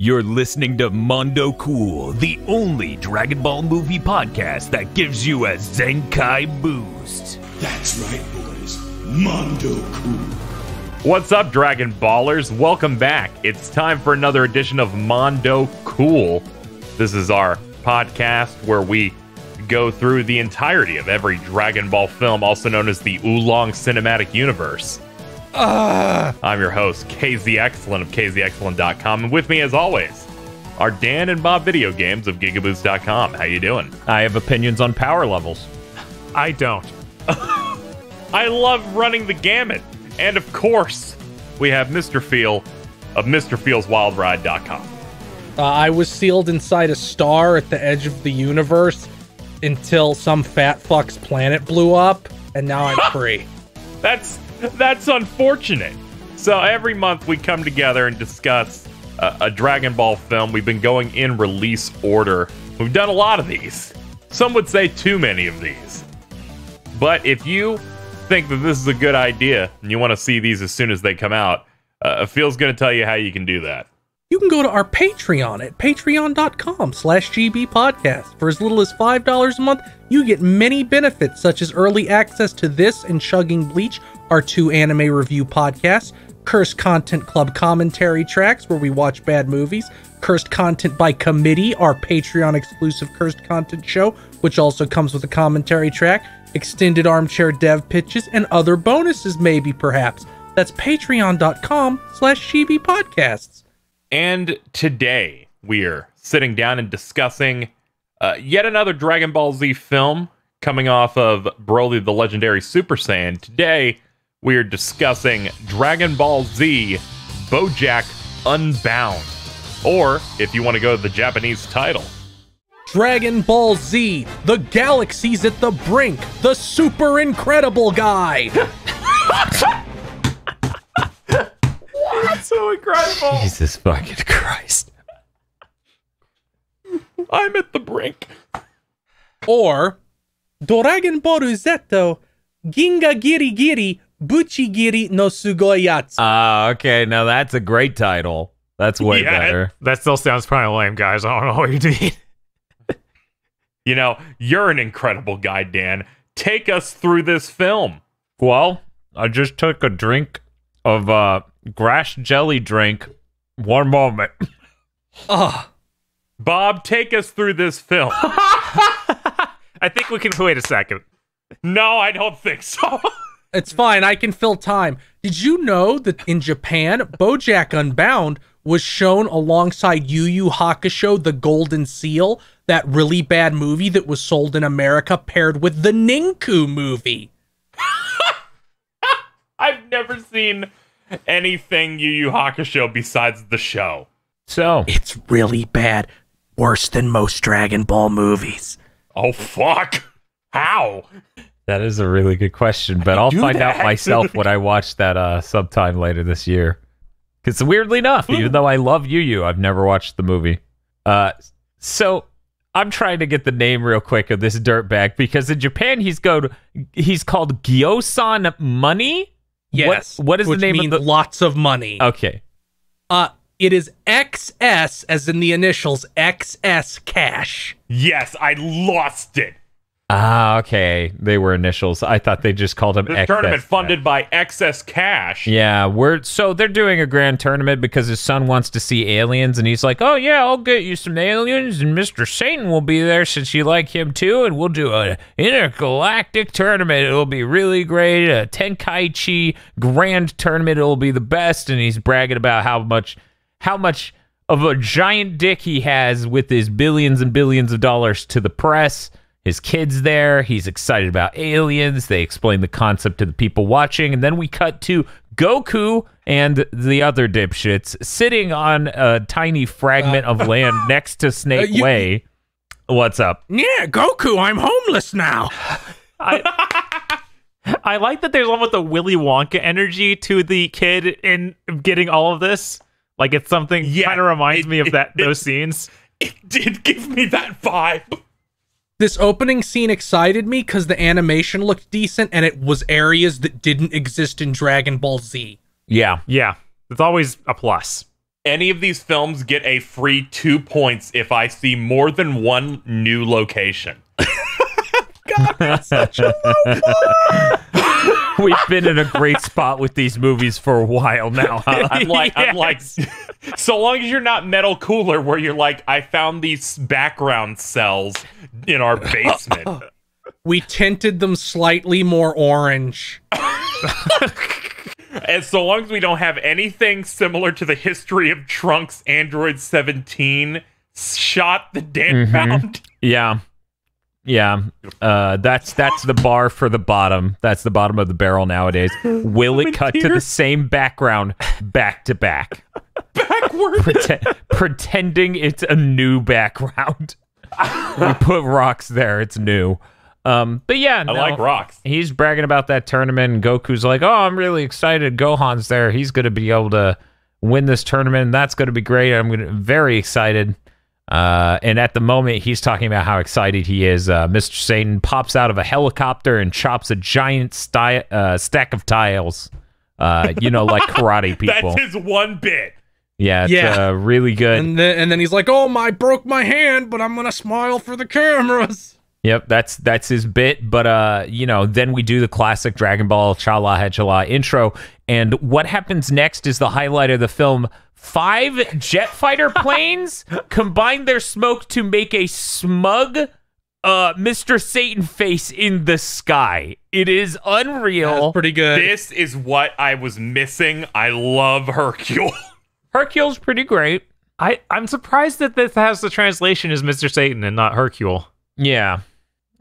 You're listening to Mondo Cool, the only Dragon Ball movie podcast that gives you a Zenkai boost. That's right, boys. Mondo Cool. What's up, Dragon Ballers? Welcome back. It's time for another edition of Mondo Cool. This is our podcast where we go through the entirety of every Dragon Ball film, also known as the Oolong Cinematic Universe. I'm your host, KZXcellent of KZXcellent.com, and with me, as always, are Dan and Bob Video Games of Gigaboots.com. How you doing? I have opinions on power levels. I don't. I love running the gamut. And of course, we have Mr. Feel of MrFeelsWildRide.com. Uh, I was sealed inside a star at the edge of the universe until some fat fuck's planet blew up, and now I'm free. That's that's unfortunate. So every month we come together and discuss a, a Dragon Ball film. We've been going in release order. We've done a lot of these. Some would say too many of these. But if you think that this is a good idea and you want to see these as soon as they come out, uh, Feel's going to tell you how you can do that. You can go to our Patreon at patreon.com slash gbpodcast. For as little as $5 a month, you get many benefits such as early access to this and Chugging Bleach, our two anime review podcasts, Cursed Content Club commentary tracks where we watch bad movies, Cursed Content by Committee, our Patreon exclusive Cursed Content show, which also comes with a commentary track, extended armchair dev pitches, and other bonuses maybe perhaps. That's patreon.com slash gbpodcasts. And today we're sitting down and discussing uh, yet another Dragon Ball Z film coming off of Broly the Legendary Super Saiyan. Today we are discussing Dragon Ball Z Bojack Unbound. Or, if you want to go to the Japanese title, Dragon Ball Z, the galaxy's at the brink, the super incredible guy. so incredible! Jesus fucking Christ. I'm at the brink. or Dragon Ball Zetto, Ginga Giri Giri, Buchi Giri no Sugoi Yatsu. Ah, okay. Now that's a great title. That's way Yeah, better. that still sounds kind of lame, guys. I don't know what you mean. You know, you're an incredible guy, Dan. Take us through this film. Well, I just took a drink of uh grass jelly drink. One moment. Ah, Bob, take us through this film. I think we can wait a second. no, I don't think so. it's fine. I can fill time. Did you know that in Japan, BoJack Unbound was shown alongside Yu Yu Hakusho: The Golden Seal, that really bad movie that was sold in America, paired with the Ninku movie. I've never seen anything Yu Yu Hakusho besides the show. So It's really bad, worse than most Dragon Ball movies. Oh fuck! How? that is a really good question, but I'll do find out myself when I watch that uh sometime later this year. Because weirdly enough, even though I love Yu Yu, I've never watched the movie. Uh, so I'm trying to get the name real quick of this dirtbag because in Japan he's go he's called Gyosan Money. Yes. What, what is the which name of means the? lots of money? Okay. Uh, it is XS, as in the initials XS Cash. Yes, I lost it. Ah, okay. They were initials. I thought they just called him This tournament funded by Excess Cash. Yeah, we're so they're doing a grand tournament because his son wants to see aliens, and he's like, "Oh yeah, I'll get you some aliens, and Mister Satan will be there since you like him too, and we'll do a intergalactic tournament. It'll be really great, a Tenkaichi grand tournament. It'll be the best." And he's bragging about how much, how much of a giant dick he has with his billions and billions of dollars to the press. His kids there. He's excited about aliens. They explain the concept to the people watching, and then we cut to Goku and the other dipshits sitting on a tiny fragment of uh. land next to uh, Snake you- Way. What's up? Yeah, Goku, I'm homeless now. I I like that there's almost a Willy Wonka energy to the kid in getting all of this. Like it's something Yeah, kind of reminds it- me of it- that it- those scenes. It did give me that vibe. This opening scene excited me because the animation looked decent and it was areas that didn't exist in Dragon Ball Z. Yeah. Yeah, it's always a plus. any of these films get a free two points if I see more than one new location. We've been in a great spot with these movies for a while now. Huh? I'm like, I'm like, so long as you're not metal cooler, where you're like, I found these background cells in our basement. We tinted them slightly more orange. and so long as we don't have anything similar to the history of Trunks Android 17 shot the Dan found. Mm-hmm. Yeah. Yeah. Uh, that's that's the bar for the bottom. That's the bottom of the barrel nowadays. Will it cut to the same background back to back? Backward. Prete- pretending it's a new background. we put rocks there. It's new. Um, but yeah, I no, like rocks. He's bragging about that tournament, and Goku's like, "Oh, I'm really excited. Gohan's there. He's going to be able to win this tournament. That's going to be great. I'm going to very excited." Uh, and at the moment, he's talking about how excited he is. Uh, Mr. Satan pops out of a helicopter and chops a giant sti- uh, stack of tiles. Uh, you know, like karate people. That's his one bit. yeah, it's Yeah. Uh, really good. And then and then he's like, "Oh my, broke my hand, but I'm gonna smile for the cameras." Yep, that's that's his bit. But uh, you know, then we do the classic Dragon Ball Cha-La Head-Cha-La intro, and what happens next is the highlight of the film. Five jet fighter planes combine their smoke to make a smug uh Mr. Satan face in the sky. It is unreal. That's pretty good. This is what I was missing. I love Hercule. Hercule's pretty great. I I'm surprised that this has the translation as Mr. Satan and not Hercule. Yeah.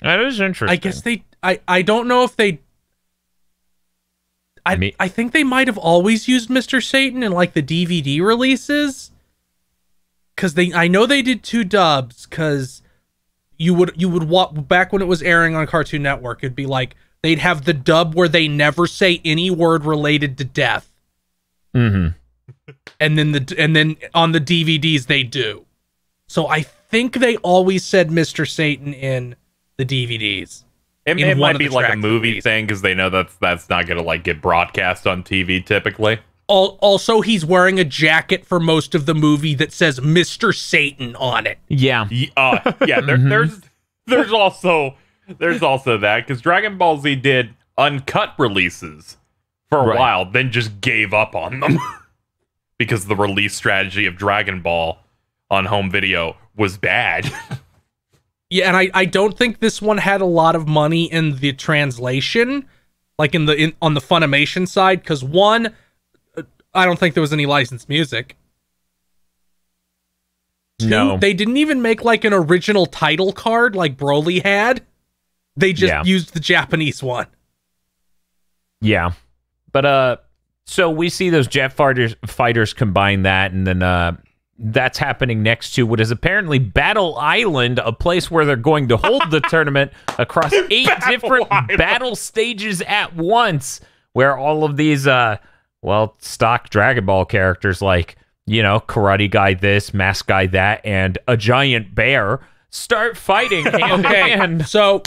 That is interesting. I guess they. I I don't know if they. I Me- I think they might have always used Mr. Satan in like the DVD releases. Cause they, I know they did two dubs. Cause you would you would walk back when it was airing on Cartoon Network, it'd be like they'd have the dub where they never say any word related to death, Mhm. and then the and then on the DVDs they do. So I think they always said Mr. Satan in the DVDs. It, it might be like a movie least. thing because they know that's that's not gonna like get broadcast on TV typically. Also, he's wearing a jacket for most of the movie that says Mr. Satan on it. Yeah. Ye- Uh, yeah, there, there's there's also there's also that because Dragon Ball Z did uncut releases for a Right. while, then just gave up on them because the release strategy of Dragon Ball on home video was bad. Yeah, and I, I don't think this one had a lot of money in the translation, like in the in, on the Funimation side, because one, uh, I don't think there was any licensed music. Two, No. they didn't even make like an original title card like Broly had. They just Yeah. used the Japanese one. Yeah. But uh so we see those jet fighters fighters combine that and then uh that's happening next to what is apparently Battle Island, a place where they're going to hold the tournament across eight different Island. battle stages at once, where all of these uh well, stock Dragon Ball characters like, you know, karate guy this, mask guy that, and a giant bear start fighting hand Okay, hand. so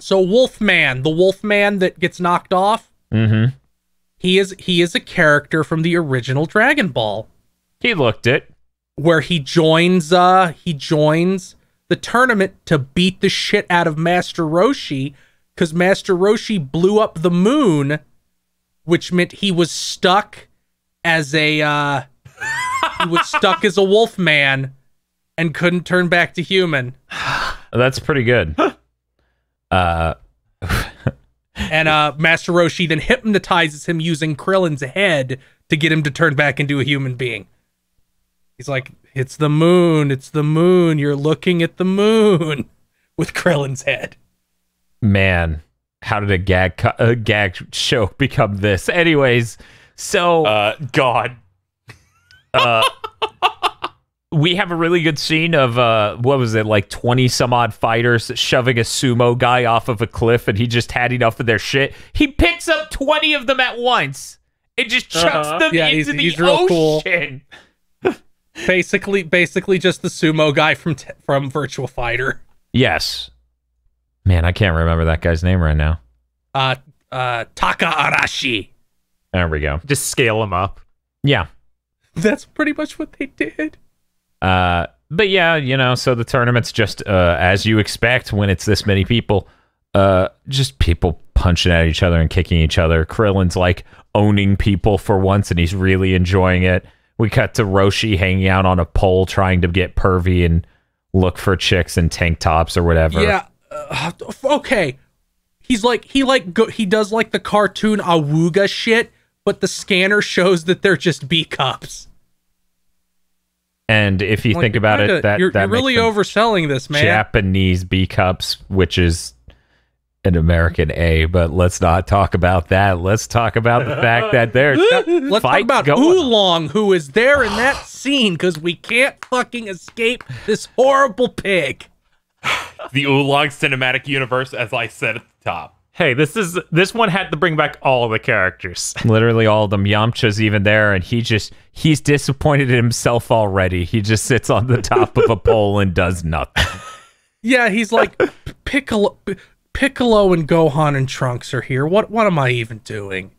so Wolfman, the Wolfman that gets knocked off, Mm-hmm. he is he is a character from the original Dragon Ball. He looked it. where he joins uh he joins the tournament to beat the shit out of Master Roshi cuz Master Roshi blew up the moon which meant he was stuck as a uh he was stuck as a wolf man and couldn't turn back to human That's pretty good. Uh and uh Master Roshi then hypnotizes him using Krillin's head to get him to turn back into a human being he's like it's the moon it's the moon you're looking at the moon with Krillin's head man, how did a gag co- a gag show become this? Anyways, so Uh, God, we have a really good scene of uh what was it like 20 some odd fighters shoving a sumo guy off of a cliff and he just had enough of their shit. He picks up 20 of them at once. It just chucks Uh-huh. them Yeah, into he's- the he's real cool. Ocean. basically basically just the sumo guy from t- from Virtua Fighter. Yes. Man, I can't remember that guy's name right now. Uh uh Taka Arashi. There we go. Just scale him up. Yeah. That's pretty much what they did. Uh, but yeah, you know, so the tournament's just uh, as you expect when it's this many people. Uh, just people punching at each other and kicking each other. Krillin's like owning people for once, and he's really enjoying it. We cut to Roshi hanging out on a pole, trying to get pervy and look for chicks in tank tops or whatever. Yeah. Uh, okay. He's like he like go, he does like the cartoon awooga shit, but the scanner shows that they're just B cups. And if you Like, think about kinda- it, that you're, that you're really overselling this, man. Japanese B cups, which is an American A. But let's not talk about that. Let's talk about the fact that there's Let's talk about going on. Oolong, who is there in that scene because we can't fucking escape this horrible pig. The Oolong cinematic universe, as I said at the top. Hey, this is this one had to bring back all the characters. Literally all of them. Yamcha's even there, and he just he's disappointed in himself already. He just sits on the top of a pole and does nothing. Yeah, he's like Piccolo, Piccolo and Gohan and Trunks are here. What what am I even doing?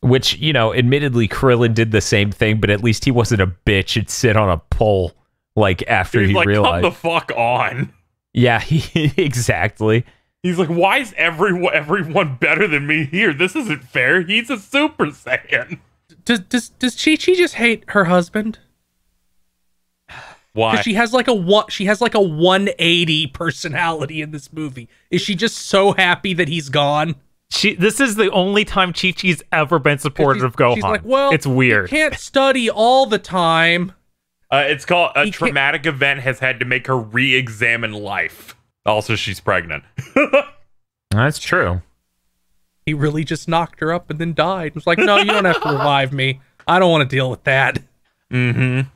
Which you know, admittedly, Krillin did the same thing, but at least he wasn't a bitch and sit on a pole like after He's he like, realized. come the fuck on. yeah, he exactly. He's like, why is everyone everyone better than me here? This isn't fair. He's a Super Saiyan. Does does does Chi Chi just hate her husband? Why? Because she has like a one, she has like a 180 personality in this movie. Is she just so happy that he's gone? She, this is the only time Chi Chi's ever been supportive She's- of Gohan. She's like, well, it's weird. Can't study all the time. Uh, it's called a He can't- traumatic event has had to make her re-examine life. Also, she's pregnant. That's true. He really just knocked her up and then died. It was like, no, you don't have to revive me. I don't want to deal with that. mm-hmm.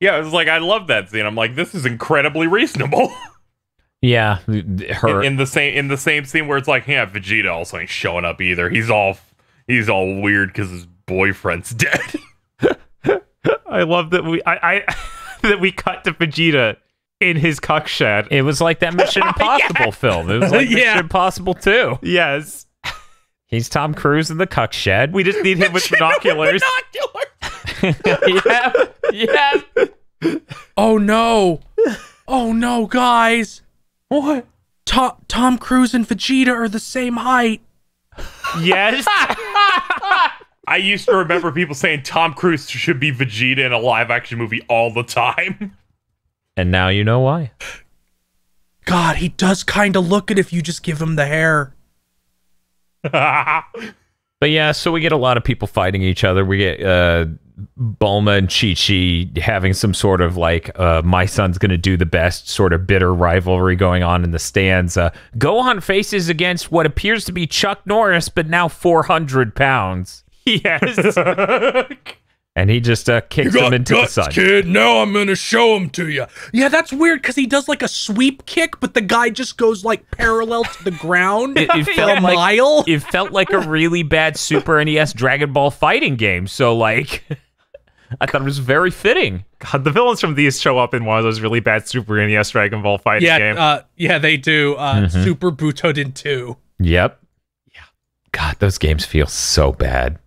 Yeah, it was like I love that scene. I'm like, this is incredibly reasonable. Yeah, her. in, in the same in the same scene where it's like, yeah, Vegeta also ain't showing up either. He's all he's all weird because his boyfriend's dead. I love that we I, I that we cut to Vegeta in his cuck shed. it was like that Mission Impossible film. It was like Yeah. Mission Impossible too. Yes. He's Tom Cruise in the cuck shed. We just need him with binoculars. yeah, yeah. Oh no. Oh no, guys. what? Tom, Tom Cruise and Vegeta are the same height. yes. I used to remember people saying Tom Cruise should be Vegeta in a live action movie all the time. And now you know why. God, he does kind of look it if you just give him the hair. But yeah, so we get a lot of people fighting each other. We get uh, Bulma and Chi Chi having some sort of like, uh, my son's going to do the best sort of bitter rivalry going on in the stands. Uh, Gohan faces against what appears to be Chuck Norris, but now 400 pounds. yes. And he just uh, kicks him into the sun. kid. Now I'm gonna show him to you. Yeah, that's weird because he does like a sweep kick, but the guy just goes like parallel to the ground It, it felt a like mile. it felt like a really bad Super NES Dragon Ball fighting game. So like, I thought it was very fitting. God, the villains from these show up in one of those really bad Super NES Dragon Ball fighting yeah, game. uh, yeah, they do. Uh, Super Butoden 2. Yep. Yeah. God, those games feel so bad.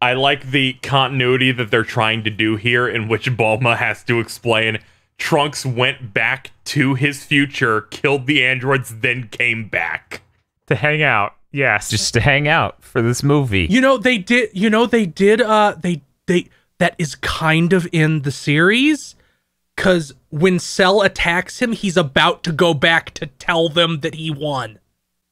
I like the continuity that they're trying to do here, in which Bulma has to explain Trunks went back to his future, killed the androids, then came back. to hang out. Yes. Just to hang out for this movie. You know they did. You know they did. Uh, they they that is kind of in the series, because when Cell attacks him, he's about to go back to tell them that he won.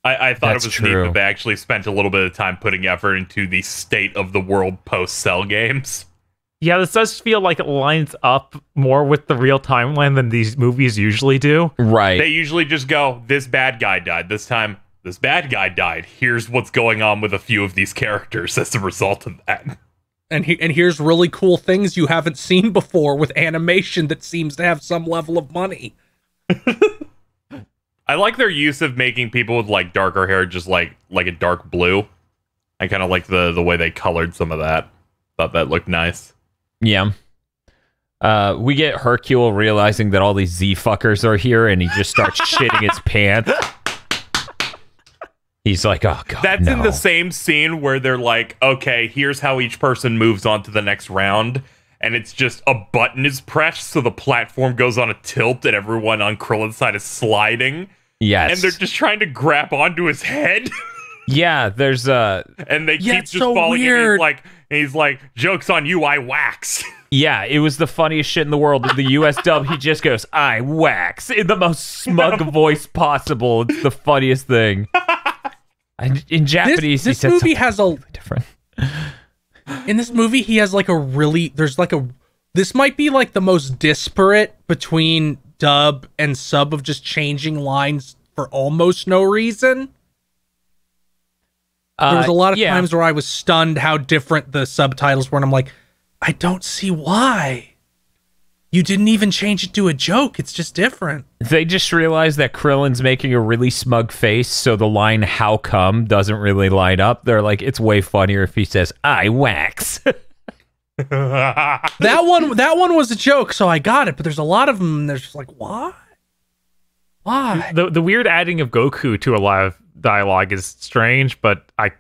I, I thought That's it was true. neat that they actually spent a little bit of time putting effort into the state of the world post Cell games. yeah, this does feel like it lines up more with the real timeline than these movies usually do. right. They usually just go, "This bad guy died." This time, this bad guy died. Here's what's going on with a few of these characters as a result of that. And he, and here's really cool things you haven't seen before with animation that seems to have some level of money. I like their use of making people with like darker hair just like like a dark blue. I kind of like the the way they colored some of that. Thought that looked nice. yeah. Uh, we get Hercule realizing that all these Z fuckers are here, and he just starts shitting his pants. He's like, "Oh God, That's in the same scene where they're like, "Okay, here's how each person moves on to the next round." And it's just a button is pressed, so the platform goes on a tilt, and everyone on Krillin's side is sliding, Yes. and they're just trying to grab onto his head, yeah, there's uh and they Yeah, keep it's just so falling. And he's like, he's like, "Jokes on you, I wax." yeah, it was the funniest shit in the world. In the US dub, he just goes, I wax in the most smug voice possible. It's the funniest thing. And in This, Japanese, he this said movie has a different. In this movie he has like a really there's like a this might be like the most disparate between dub and sub of just changing lines for almost no reason. There was Uh, a lot of yeah. times where I was stunned how different the subtitles were, and I'm like, I don't see why. You didn't even change it to a joke. It's just different. They just realized that Krillin's making a really smug face, so the line "How come" doesn't really line up. They're like, it's way funnier if he says "I wax." That one, that one was a joke, so I got it. But there's a lot of them. And there's just like, why? Why? The the weird adding of Goku to a lot of dialogue is strange, but I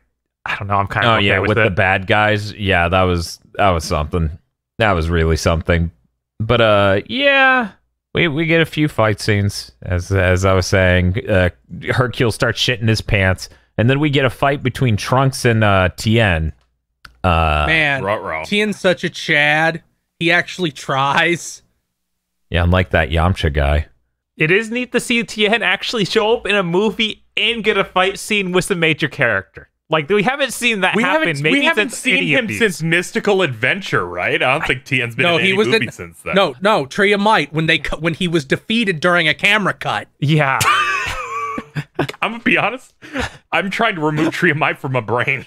I don't know. I'm kind of oh okay yeah, with, with it. the bad guys. Yeah, that was that was something. That was really something. But uh, yeah, we we get a few fight scenes as as I was saying. Uh, Hercule starts shitting his pants, and then we get a fight between Trunks and uh Tien. Uh, Man, Ruh-roh. Tien's such a Chad. He actually tries. yeah, unlike that Yamcha guy. It is neat to see Tien actually show up in a movie and get a fight scene with a major character. Like we haven't seen that We happen. haven't, maybe we haven't since seen him these. since Mystical Adventure, right? I don't think Tien's been No, in he any was movie in- since then. No, no, Tria might when they when he was defeated during a camera cut. Yeah, I'm gonna be honest. I'm trying to remove Tree of Might from my brain.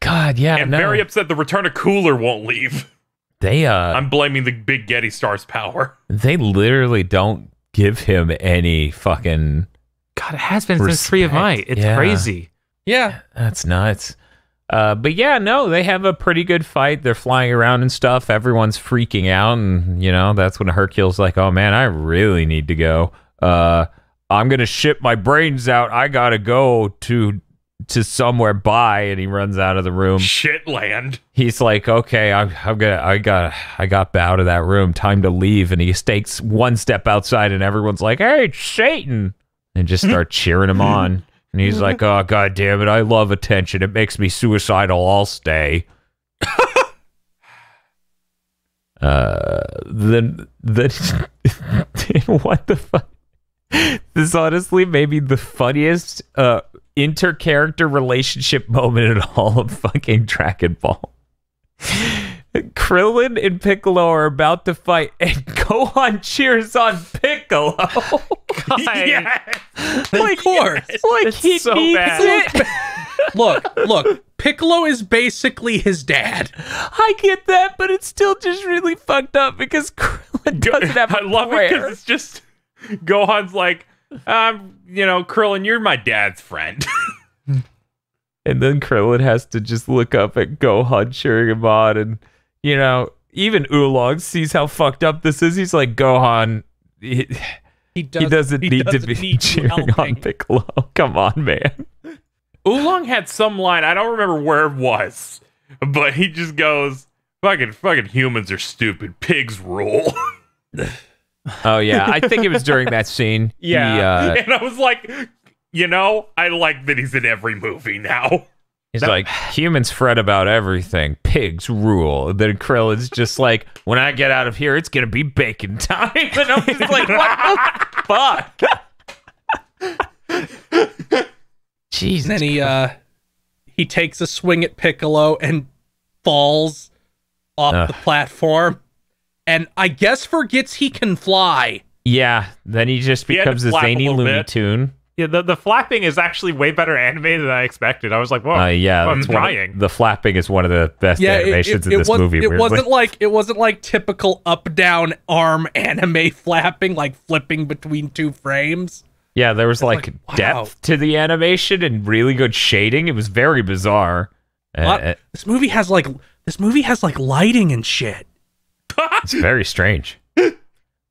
God, yeah, I'm no. very upset the Return of Cooler won't leave. they uh, I'm blaming the big Gete Star's power. they literally don't give him any fucking. God, it has been since Three of Respect. Might. It's Yeah. crazy. Yeah, That's nuts. Uh, but yeah, no, they have a pretty good fight. They're flying around and stuff. Everyone's freaking out, and you know that's when Hercule's like, "Oh man, I really need to go. Uh, I'm gonna ship my brains out. I gotta go to to somewhere by." And he runs out of the room. Shitland. He's like, "Okay, I, I'm gonna, I got, I got out of that room. Time to leave." And he takes one step outside, and everyone's like, "Hey, it's Satan!" And just start cheering him on. And he's like, "Oh god damn it! I love attention. It makes me suicidal. I'll stay." uh, then, then, what the fuck? This honestly may be the funniest uh inter-character relationship moment in all of fucking Dragon Ball. Krillin and Piccolo are about to fight, and Gohan cheers on Piccolo. yes. of course. like It's he so needs bad. it. look, look. Piccolo is basically his dad. I get that, but it's still just really fucked up because Krillin doesn't have a I love it because it's just Gohan's like, um, you know, Krillin, you're my dad's friend. And then Krillin has to just look up at Gohan cheering him on. And, you know, even Oolong sees how fucked up this is. He's like, Gohan, he, He, does, he doesn't need doesn't to be need cheering on. Piccolo. Come on, man. Oolong had some line, I don't remember where it was, but he just goes, fucking fucking humans are stupid. Pigs rule. Oh, yeah. I think it was during that scene. He, uh, and I was like, you know, I like that he's in every movie now. He's like, humans fret about everything. Pigs rule. And then Krillin's just like, when I get out of here, it's gonna be bacon time. And I'm just like, what the fuck? Jesus. And then he uh he takes a swing at Piccolo and falls off Ugh. the platform. And I guess forgets he can fly. yeah. Then he just He had to becomes a a zany little Looney bit. Tune. Yeah, the, the flapping is actually way better animated than I expected. I was like, whoa, Uh, yeah, I'm that's of- trying. the flapping is one of the best Yeah, it- animations it, in it this was, movie. It weirdly. wasn't like it wasn't like typical up down arm anime flapping, like flipping between two frames. yeah, there was like, like, wow. depth to the animation and really good shading. It was very bizarre. Uh, This movie has like this movie has like lighting and shit. It's very strange.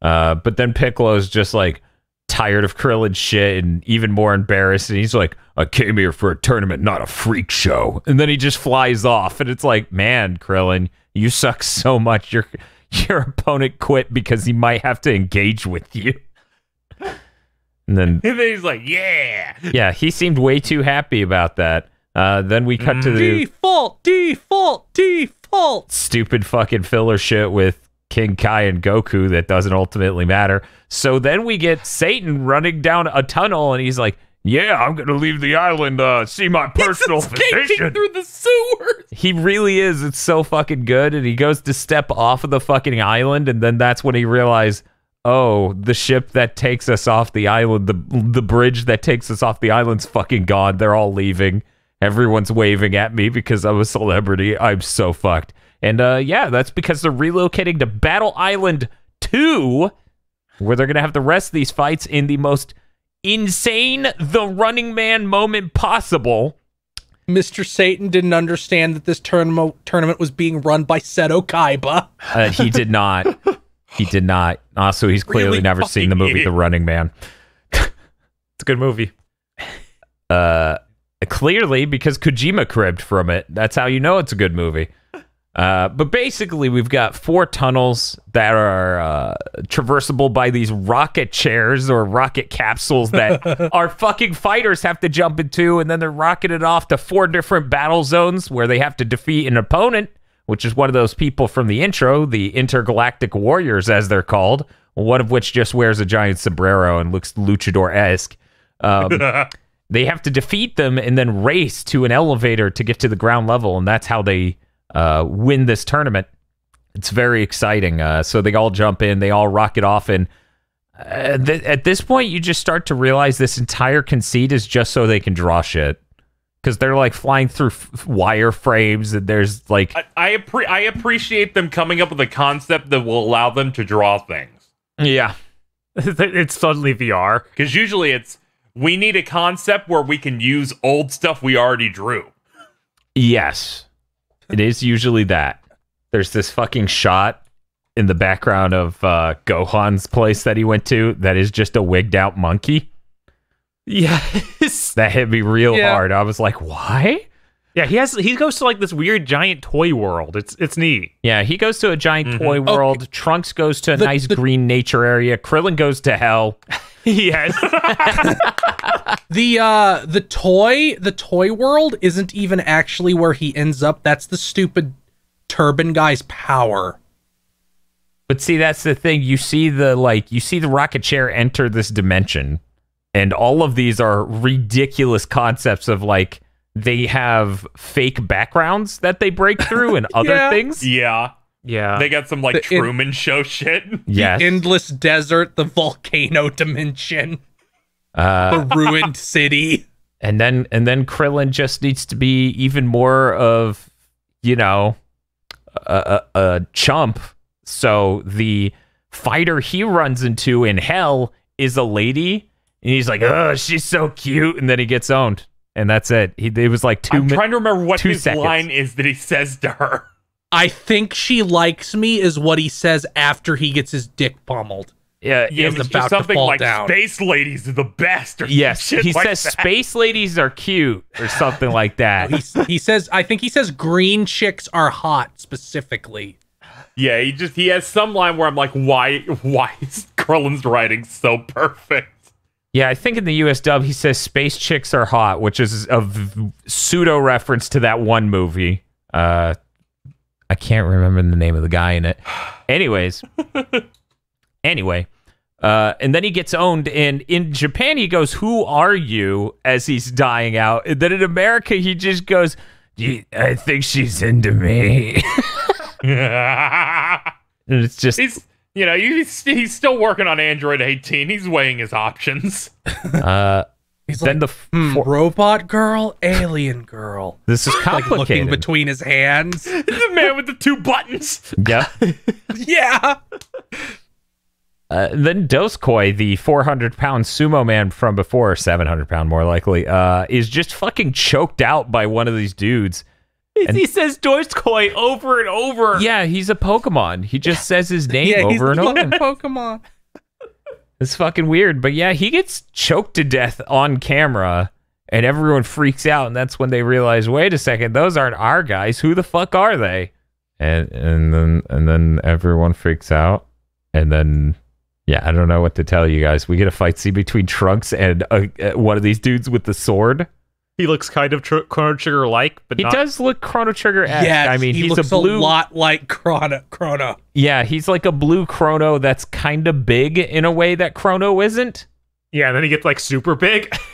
Uh, but then Piccolo's just like, tired of Krillin's shit and even more embarrassed. And he's like, I came here for a tournament, not a freak show. And then he just flies off. And it's like, man, Krillin, you suck so much. Your your opponent quit because he might have to engage with you. And then And then he's like, yeah. yeah, he seemed way too happy about that. Uh, then we cut to the Default, default, default. stupid fucking filler shit with King Kai and Goku that doesn't ultimately matter. So then we get Satan running down a tunnel and he's like, "Yeah, I'm going to leave the island uh see my personal physician." through the sewers. He really is. It's so fucking good and he goes to step off of the fucking island and then that's when he realized Oh, the ship that takes us off the island, the the bridge that takes us off the island's fucking gone. They're all leaving. Everyone's waving at me because I'm a celebrity. I'm so fucked. And uh, yeah, that's because they're relocating to Battle Island 2, where they're going to have the rest of these fights in the most insane The Running Man moment possible. Mr. Satan didn't understand that this tournament tournament was being run by Seto Kaiba. Uh, he did not. He did not. Also, he's clearly Really never seen the fucking movie The Running Man. It's a good movie. Uh, clearly because Kojima cribbed from it. That's how you know it's a good movie. Uh, but basically, we've got four tunnels that are uh, traversable by these rocket chairs or rocket capsules that our fucking fighters have to jump into, and then they're rocketed off to four different battle zones where they have to defeat an opponent, which is one of those people from the intro, the intergalactic warriors, as they're called. One of which just wears a giant sombrero and looks luchador esque. Um, they have to defeat them and then race to an elevator to get to the ground level, and that's how they uh, win this tournament. It's very exciting. Uh, so they all jump in, they all rocket off, and uh, th- at this point, you just start to realize this entire conceit is just so they can draw shit. Because they're like flying through f- wire frames, and there's like I I, appre- I appreciate them coming up with a concept that will allow them to draw things. yeah, it's suddenly VR. Because usually it's we need a concept where we can use old stuff we already drew. Yes. It is usually that. There's this fucking shot in the background of uh, Gohan's place that he went to that is just a wigged out monkey. Yes. That hit me real Yeah. hard. I was like, why? Yeah, he has he goes to like this weird giant toy world. It's it's neat. Yeah, he goes to a giant toy Okay. world. Trunks goes to a The- nice the- green nature area. Krillin goes to hell. Yes. The uh the toy the toy world isn't even actually where he ends up. That's the stupid turban guy's power. But see, that's the thing. You see the like you see the rocket chair enter this dimension, and all of these are ridiculous concepts of like they have fake backgrounds that they break through and other Yeah. things. Yeah. Yeah. They got some like The in- Truman Show shit. Yes. Endless desert, the volcano dimension, uh, the ruined city. and then and then Krillin just needs to be even more of you know a, a, a chump. So the fighter he runs into in hell is a lady, and he's like, "Oh, she's so cute," and then he gets owned, and that's it. He it was like 2 I'm minutes. trying to remember what two his seconds. line is that he says to her. I think she likes me is what he says after he gets his dick pummeled. Yeah, Yeah, He's it's about to something fall like down. space ladies are the best. Or Yes, shit he like says that. space ladies are cute or something like that. He, he says I think he says green chicks are hot specifically. Yeah, he just he has some line where I'm like, why why is Krillin's writing so perfect? Yeah, I think in the US dub he says space chicks are hot, which is a v- pseudo reference to that one movie. Uh I can't remember the name of the guy in it. Anyways. anyway, uh and then he gets owned and in Japan he goes, "Who are you?" as he's dying out. And then in America he just goes, "I think she's into me." and it's just he's you know he's he's still working on Android 18. He's weighing his options. uh He's then like, the f- hmm, for- robot girl, alien girl. this is Like looking complicated. between his hands. the man with the two buttons. yeah. yeah. Uh, then Doskoi, the 400 pound sumo man from before, 700 pound more likely, uh, is just fucking choked out by one of these dudes. And he says Dorscoy over and over. Yeah, he's a Pokemon. He just says his name Yeah, he's over and the over. fucking Pokemon. It's fucking weird. But yeah, he gets choked to death on camera and everyone freaks out. And that's when they realize, wait a second, those aren't our guys. Who the fuck are they? And and then and then everyone freaks out. And then yeah, I don't know what to tell you guys. We get a fight scene between Trunks and uh, uh, one of these dudes with the sword. He looks kind of tr- Chrono Trigger like, but He not. does look Chrono Trigger Yeah, I mean, he he's looks a blue. lot like Chrono. Chrono. Yeah, he's like a blue Chrono that's kind of big in a way that Chrono isn't. Yeah, and then he gets like super big.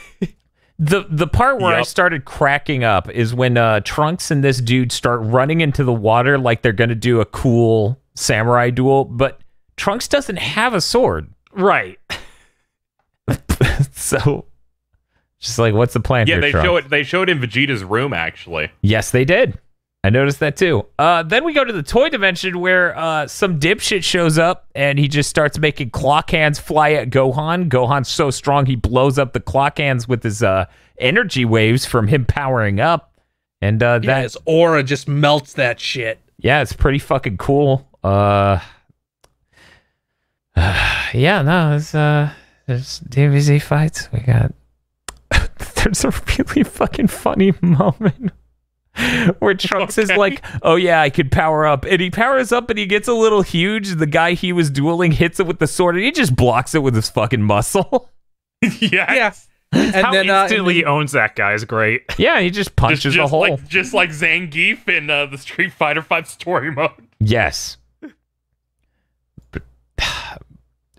The the part where I started cracking up is when uh, Trunks and this dude start running into the water like they're gonna do a cool samurai duel, but Trunks doesn't have a sword, right. so just like what's the plan? Yeah, here, they Trunks? show it. They showed in Vegeta's room actually. Yes, they did. I noticed that too. Uh, then we go to the toy dimension where uh, some dipshit shows up and he just starts making clock hands fly at Gohan. Gohan's so strong he blows up the clock hands with his uh, energy waves from him powering up. And uh, Yeah, that his aura just melts that shit. yeah, it's pretty fucking cool. Uh, yeah, no, it's uh, there's DBZ fights. We got there's a really fucking funny moment where Trunks is like, "Oh yeah, I could power up," and he powers up and he gets a little huge. The guy he was dueling hits it with the sword, and he just blocks it with his fucking muscle. yeah. Yeah. And How then, uh, and instantly he then- owns that guy is great. yeah, he just punches Just, a hole. like just like Zangief in uh, the Street Fighter Five story mode. Yes. But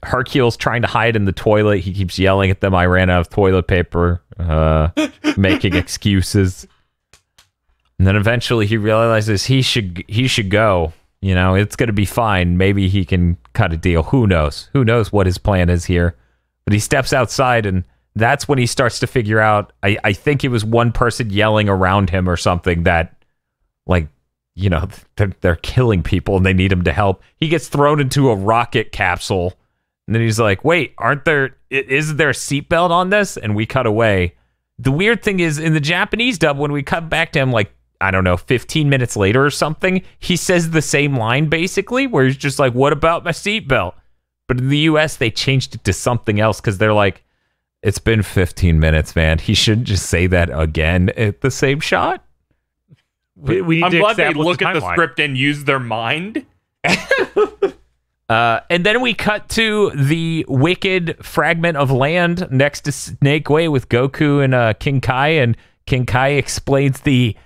Hercule's trying to hide in the toilet. He keeps yelling at them, I ran out of toilet paper, uh, making excuses. And then eventually he realizes he should he should go. You know, it's gonna be fine. Maybe he can cut a deal. Who knows? Who knows what his plan is here? But he steps outside and that's when he starts to figure out I, I think it was one person yelling around him or something that like you know they're, they're killing people and they need him to help he gets thrown into a rocket capsule and then he's like wait aren't there? Is there a seatbelt on this? And we cut away. The weird thing is in the japanese dub when we cut back to him like i don't know 15 minutes later or something he says the same line basically where he's just like what about my seatbelt? But in the us they changed it to something else because they're like it's been 15 minutes man. He shouldn't just say that again at the same shot. We, we need I'm to glad they establish look at the script and use their mind. Uh, and then we cut to the wicked fragment of land next to Snake Way with Goku and uh, King Kai, and King Kai explains the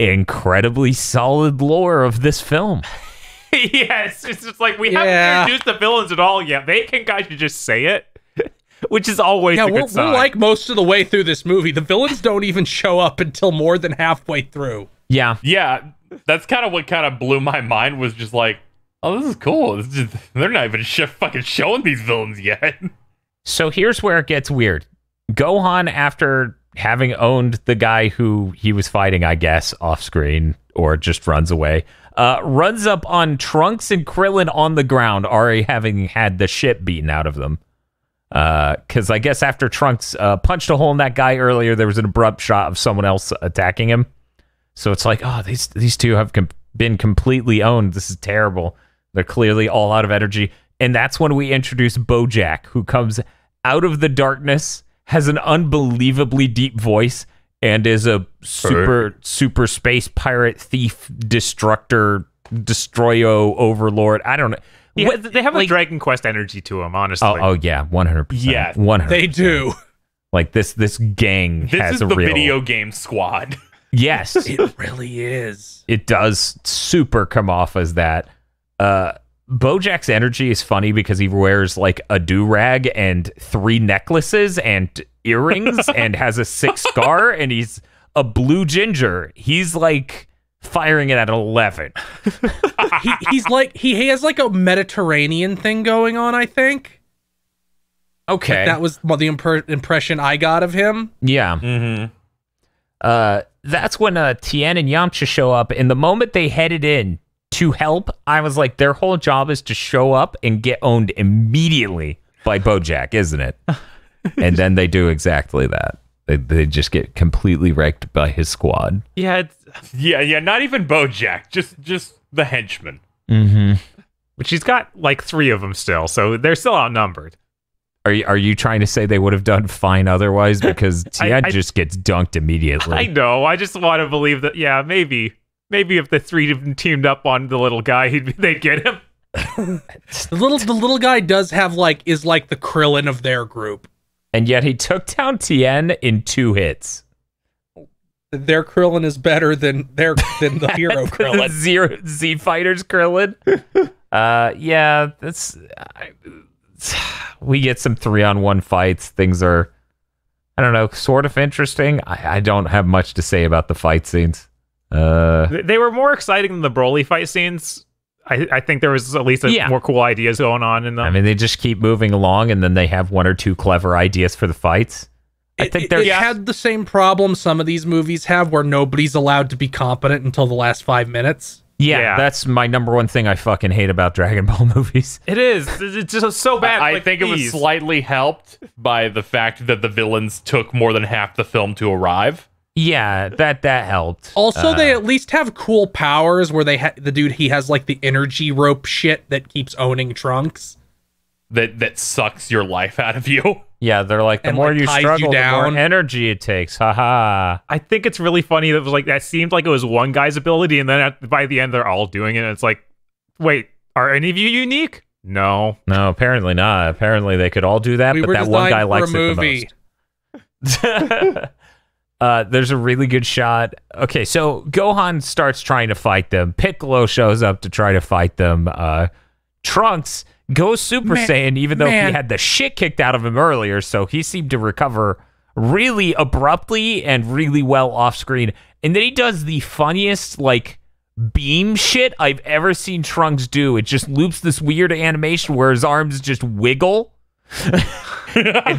incredibly solid lore of this film. yes, it's just like we Yeah. haven't introduced the villains at all yet. They can guys should just say it, which is always Yeah, a we're, sign. we're like most of the way through this movie. The villains don't even show up until more than halfway through. Yeah, Yeah, that's kind of what kind of blew my mind. Was just like, oh, this is cool. Is, they're not even sh- fucking showing these villains yet. So here's where it gets weird. Gohan, after having owned the guy who he was fighting, I guess, off screen or just runs away, uh, runs up on Trunks and Krillin on the ground, already having had the shit beaten out of them. Because I guess after Trunks uh, punched a hole in that guy earlier, there was an abrupt shot of someone else attacking him. So it's like, oh, these these two have com- been completely owned. This is terrible. They're clearly all out of energy. And that's when we introduce Bojack, who comes out of the darkness, has an unbelievably deep voice, and is a super super space pirate thief destructor destroyo overlord. I don't know. Yeah, What- they have like- a Dragon Quest energy to them, honestly. Oh, oh yeah, one hundred percent. Yes, one hundred. They do. Like this this gang This has is a the real video game squad. Yes, It really is. it does super come off as that. Uh, Bojack's energy is funny because he wears like a do rag and three necklaces and earrings and has a sick scar and he's a blue ginger. He's like firing it at eleven. He, he's like he has like a Mediterranean thing going on. I think Okay, that was the impre- impression I got of him. yeah. Mm-hmm. Uh, that's when uh, Tien and Yamcha show up, and the moment they headed in to help, I was like, their whole job is to show up and get owned immediately by Bojack, isn't it? and then they do exactly that. They, they just get completely wrecked by his squad. yeah, it's, Yeah, yeah. Not even BoJack. Just just the henchman. Mm-hmm. but she's got like three of them still, so they're still outnumbered. Are you, are you trying to say they would have done fine otherwise? Because Tien I- just gets dunked immediately. I know. I just want to believe that. Yeah, maybe, maybe if the three of them teamed up on the little guy, he'd, they'd get him. The little the little guy does have like is like the Krillin of their group. and yet he took down Tien in two hits. Their Krillin is better than their than the hero Krillin. Zero Z Fighters Krillin. uh, yeah, that's. I, we get some three on one fights. Things are, I don't know, sort of interesting. I, I don't have much to say about the fight scenes. Uh, They- They were more exciting than the Broly fight scenes. I, I think there was at least a, Yeah. more cool ideas going on in them. I mean, they just keep moving along, and then they have one or two clever ideas for the fights. I It- think they're it had the same problem some of these movies have, where nobody's allowed to be competent until the last five minutes. yeah, Yeah. That's my number one thing I fucking hate about Dragon Ball movies. it is. It's just so bad. I Like, think it was slightly helped by the fact that the villains took more than half the film to arrive. Yeah, that that helped. Also, Uh, they at least have cool powers where they ha- the dude he has like the energy rope shit that keeps owning Trunks. That that sucks your life out of you. yeah, they're like the and, more like, you ties you struggle, the down. more energy it takes. Haha. I think it's really funny that it was like that seemed like it was one guy's ability, and then at, by the end they're all doing it. And it's like, wait, are any of you unique? No. No, apparently not. Apparently they could all do that, we but that one guy likes movie. it the most. uh, there's a really good shot. Okay, so Gohan starts trying to fight them. Piccolo shows up to try to fight them. Uh, Trunks goes Super Man- Saiyan, even though he had the shit kicked out of him earlier. So he seemed to recover really abruptly and really well off screen. And then he does the funniest, like, beam shit I've ever seen Trunks do. It just loops this weird animation where his arms just wiggle and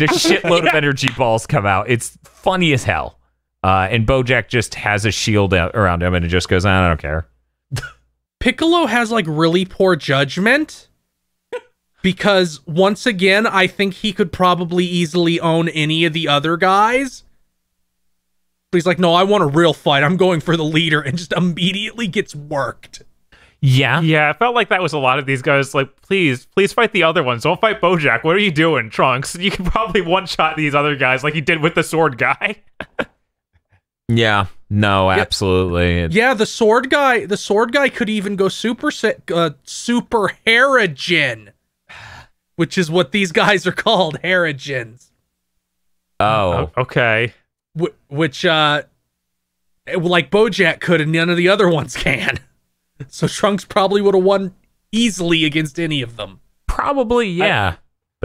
a shitload of energy balls come out. It's funny as hell. Uh, and Bojack just has a shield out around him and it just goes, I don't care. Piccolo has like really poor judgment because once again, I think he could probably easily own any of the other guys. But he's like, no, I want a real fight. I'm going for the leader, and just immediately gets worked. Yeah. Yeah, I felt like that was a lot of these guys. Like, please, please fight the other ones. Don't fight Bojack. What are you doing, Trunks? You can probably one shot these other guys like you did with the sword guy. Yeah. No, absolutely. It's- Yeah, the sword guy, the sword guy could even go super uh, super herogen, which is what these guys are called, herogens. Oh. okay. Wh- which uh like Bojack could and none of the other ones can. So Trunks probably would have won easily against any of them. Probably, yeah.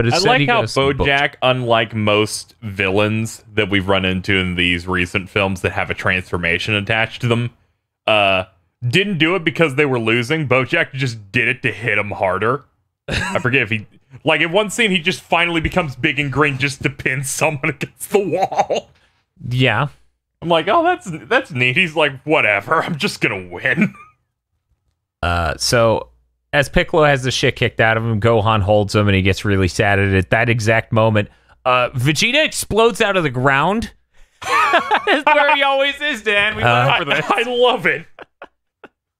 But I like how goes to Bo- Bojack, unlike most villains that we've run into in these recent films that have a transformation attached to them, uh, didn't do it because they were losing. Bojack just did it to hit him harder. I forget if he like in one scene he just finally becomes big and green just to pin someone against the wall. Yeah. I'm like, oh, that's that's neat. He's like, whatever. I'm just gonna win. Uh, so as Piccolo has the shit kicked out of him, Gohan holds him and he gets really sad at it. At that exact moment, uh, Vegeta explodes out of the ground. That's where he always is, Dan. We Uh, went I, over this. I love it.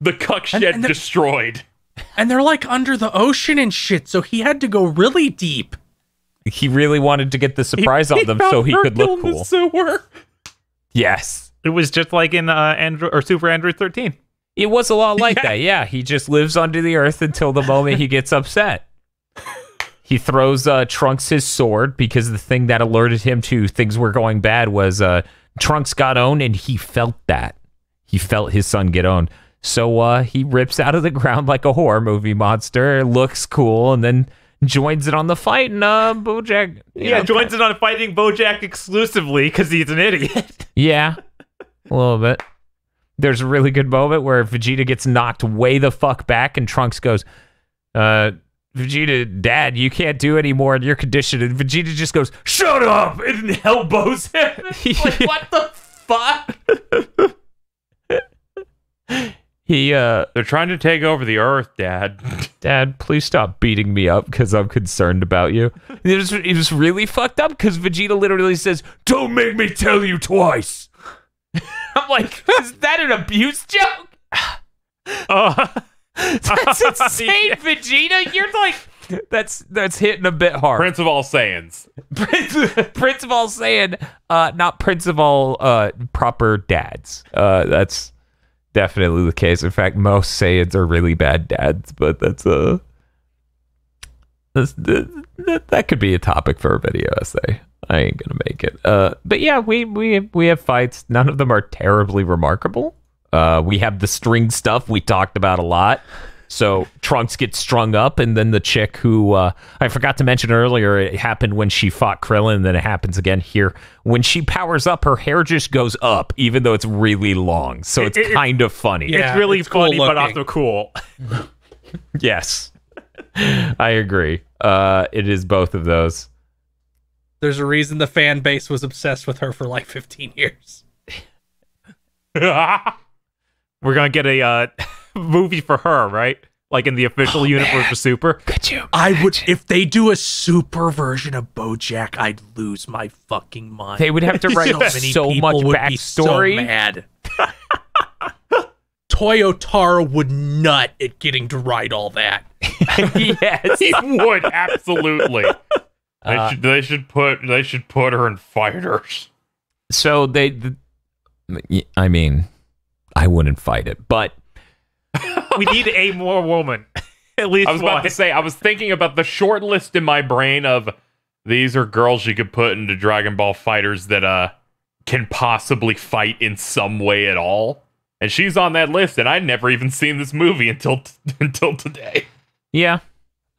The cuck shed and the- destroyed. And they're like under the ocean and shit, so he had to go really deep. He really wanted to get the surprise on them so he could look cool. sewer. Yes. It was just like in uh, Android or Super Android 13. It was a lot like that. Yeah, he just lives under the earth until the moment he gets upset. He throws uh, Trunks his sword because the thing that alerted him to things were going bad was uh, Trunks got owned, and he felt that. He felt his son get owned. So uh, he rips out of the ground like a horror movie monster, looks cool, and then joins it on the fight. And uh, Bojack, Yeah, know, joins in on fighting Bojack exclusively because he's an idiot. Yeah, a little bit. There's a really good moment where Vegeta gets knocked way the fuck back, and Trunks goes, uh, Vegeta, Dad, you can't do any more in your condition. And Vegeta just goes, Shut up! and elbows him. like, what the fuck? he, uh, They're trying to take over the Earth, Dad. Dad, please stop beating me up because I'm concerned about you. It was, it was really fucked up because Vegeta literally says, Don't make me tell you twice. I'm like, is that an abuse joke? Uh, That's insane, Vegeta. You're like, that's that's hitting a bit hard. Prince of all Saiyans. Prince, Prince of all Saiyan, uh, not Prince of all uh, proper dads. Uh, that's definitely the case. In fact, most Saiyans are really bad dads, but that's a that's, that, that could be a topic for a video essay. I ain't gonna make it. Uh, but yeah, we we we have fights. None of them are terribly remarkable. Uh, we have the string stuff we talked about a lot. So Trunks gets strung up, and then the chick who uh, I forgot to mention earlier, it happened when she fought Krillin, and then it happens again here. When she powers up, her hair just goes up, even though it's really long. So it's It- it- kind of funny. Yeah, it's really it's cool funny, but looking. also cool. Yes, I agree. Uh, it is both of those. There's a reason the fan base was obsessed with her for like 15 years. We're gonna get a uh, movie for her, right? Like in the official universe of Super. Could you? I would if they do a super version of BoJack, I'd lose my fucking mind. They would have to write many so much would be so backstory. mad. Toyotaro would nut at getting to write all that. yes. He would absolutely. They Uh, should. They should put. They should put her in fighters. So they, th- I mean, I wouldn't fight it, but we need a more woman. At least I was about to say. I was thinking about the short list in my brain of these are girls you could put into Dragon Ball fighters that uh can possibly fight in some way at all. And she's on that list, and I'd never even seen this movie until t- until today. yeah.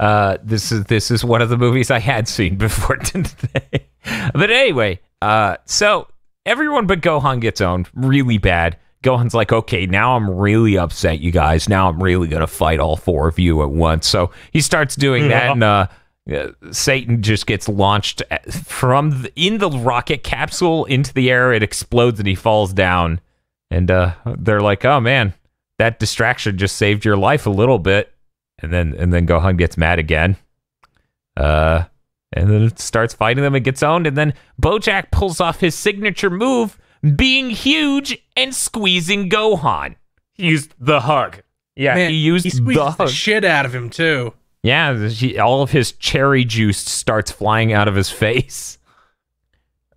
Uh, this is this is one of the movies I had seen before today. but anyway, uh, so everyone but Gohan gets owned really bad. Gohan's like, okay, now I'm really upset, you guys. Now I'm really gonna fight all four of you at once. So he starts doing that, and uh, uh, Satan just gets launched from the, in the rocket capsule into the air. It explodes and he falls down. And uh, they're like, "Oh man, that distraction just saved your life a little bit." And then and then Gohan gets mad again. Uh, and then it starts fighting them and gets owned. And then BoJack pulls off his signature move, being huge and squeezing Gohan. He used the hug. Yeah, Man, he used he squeezes the the shit out of him too. Yeah, he, all of his cherry juice starts flying out of his face.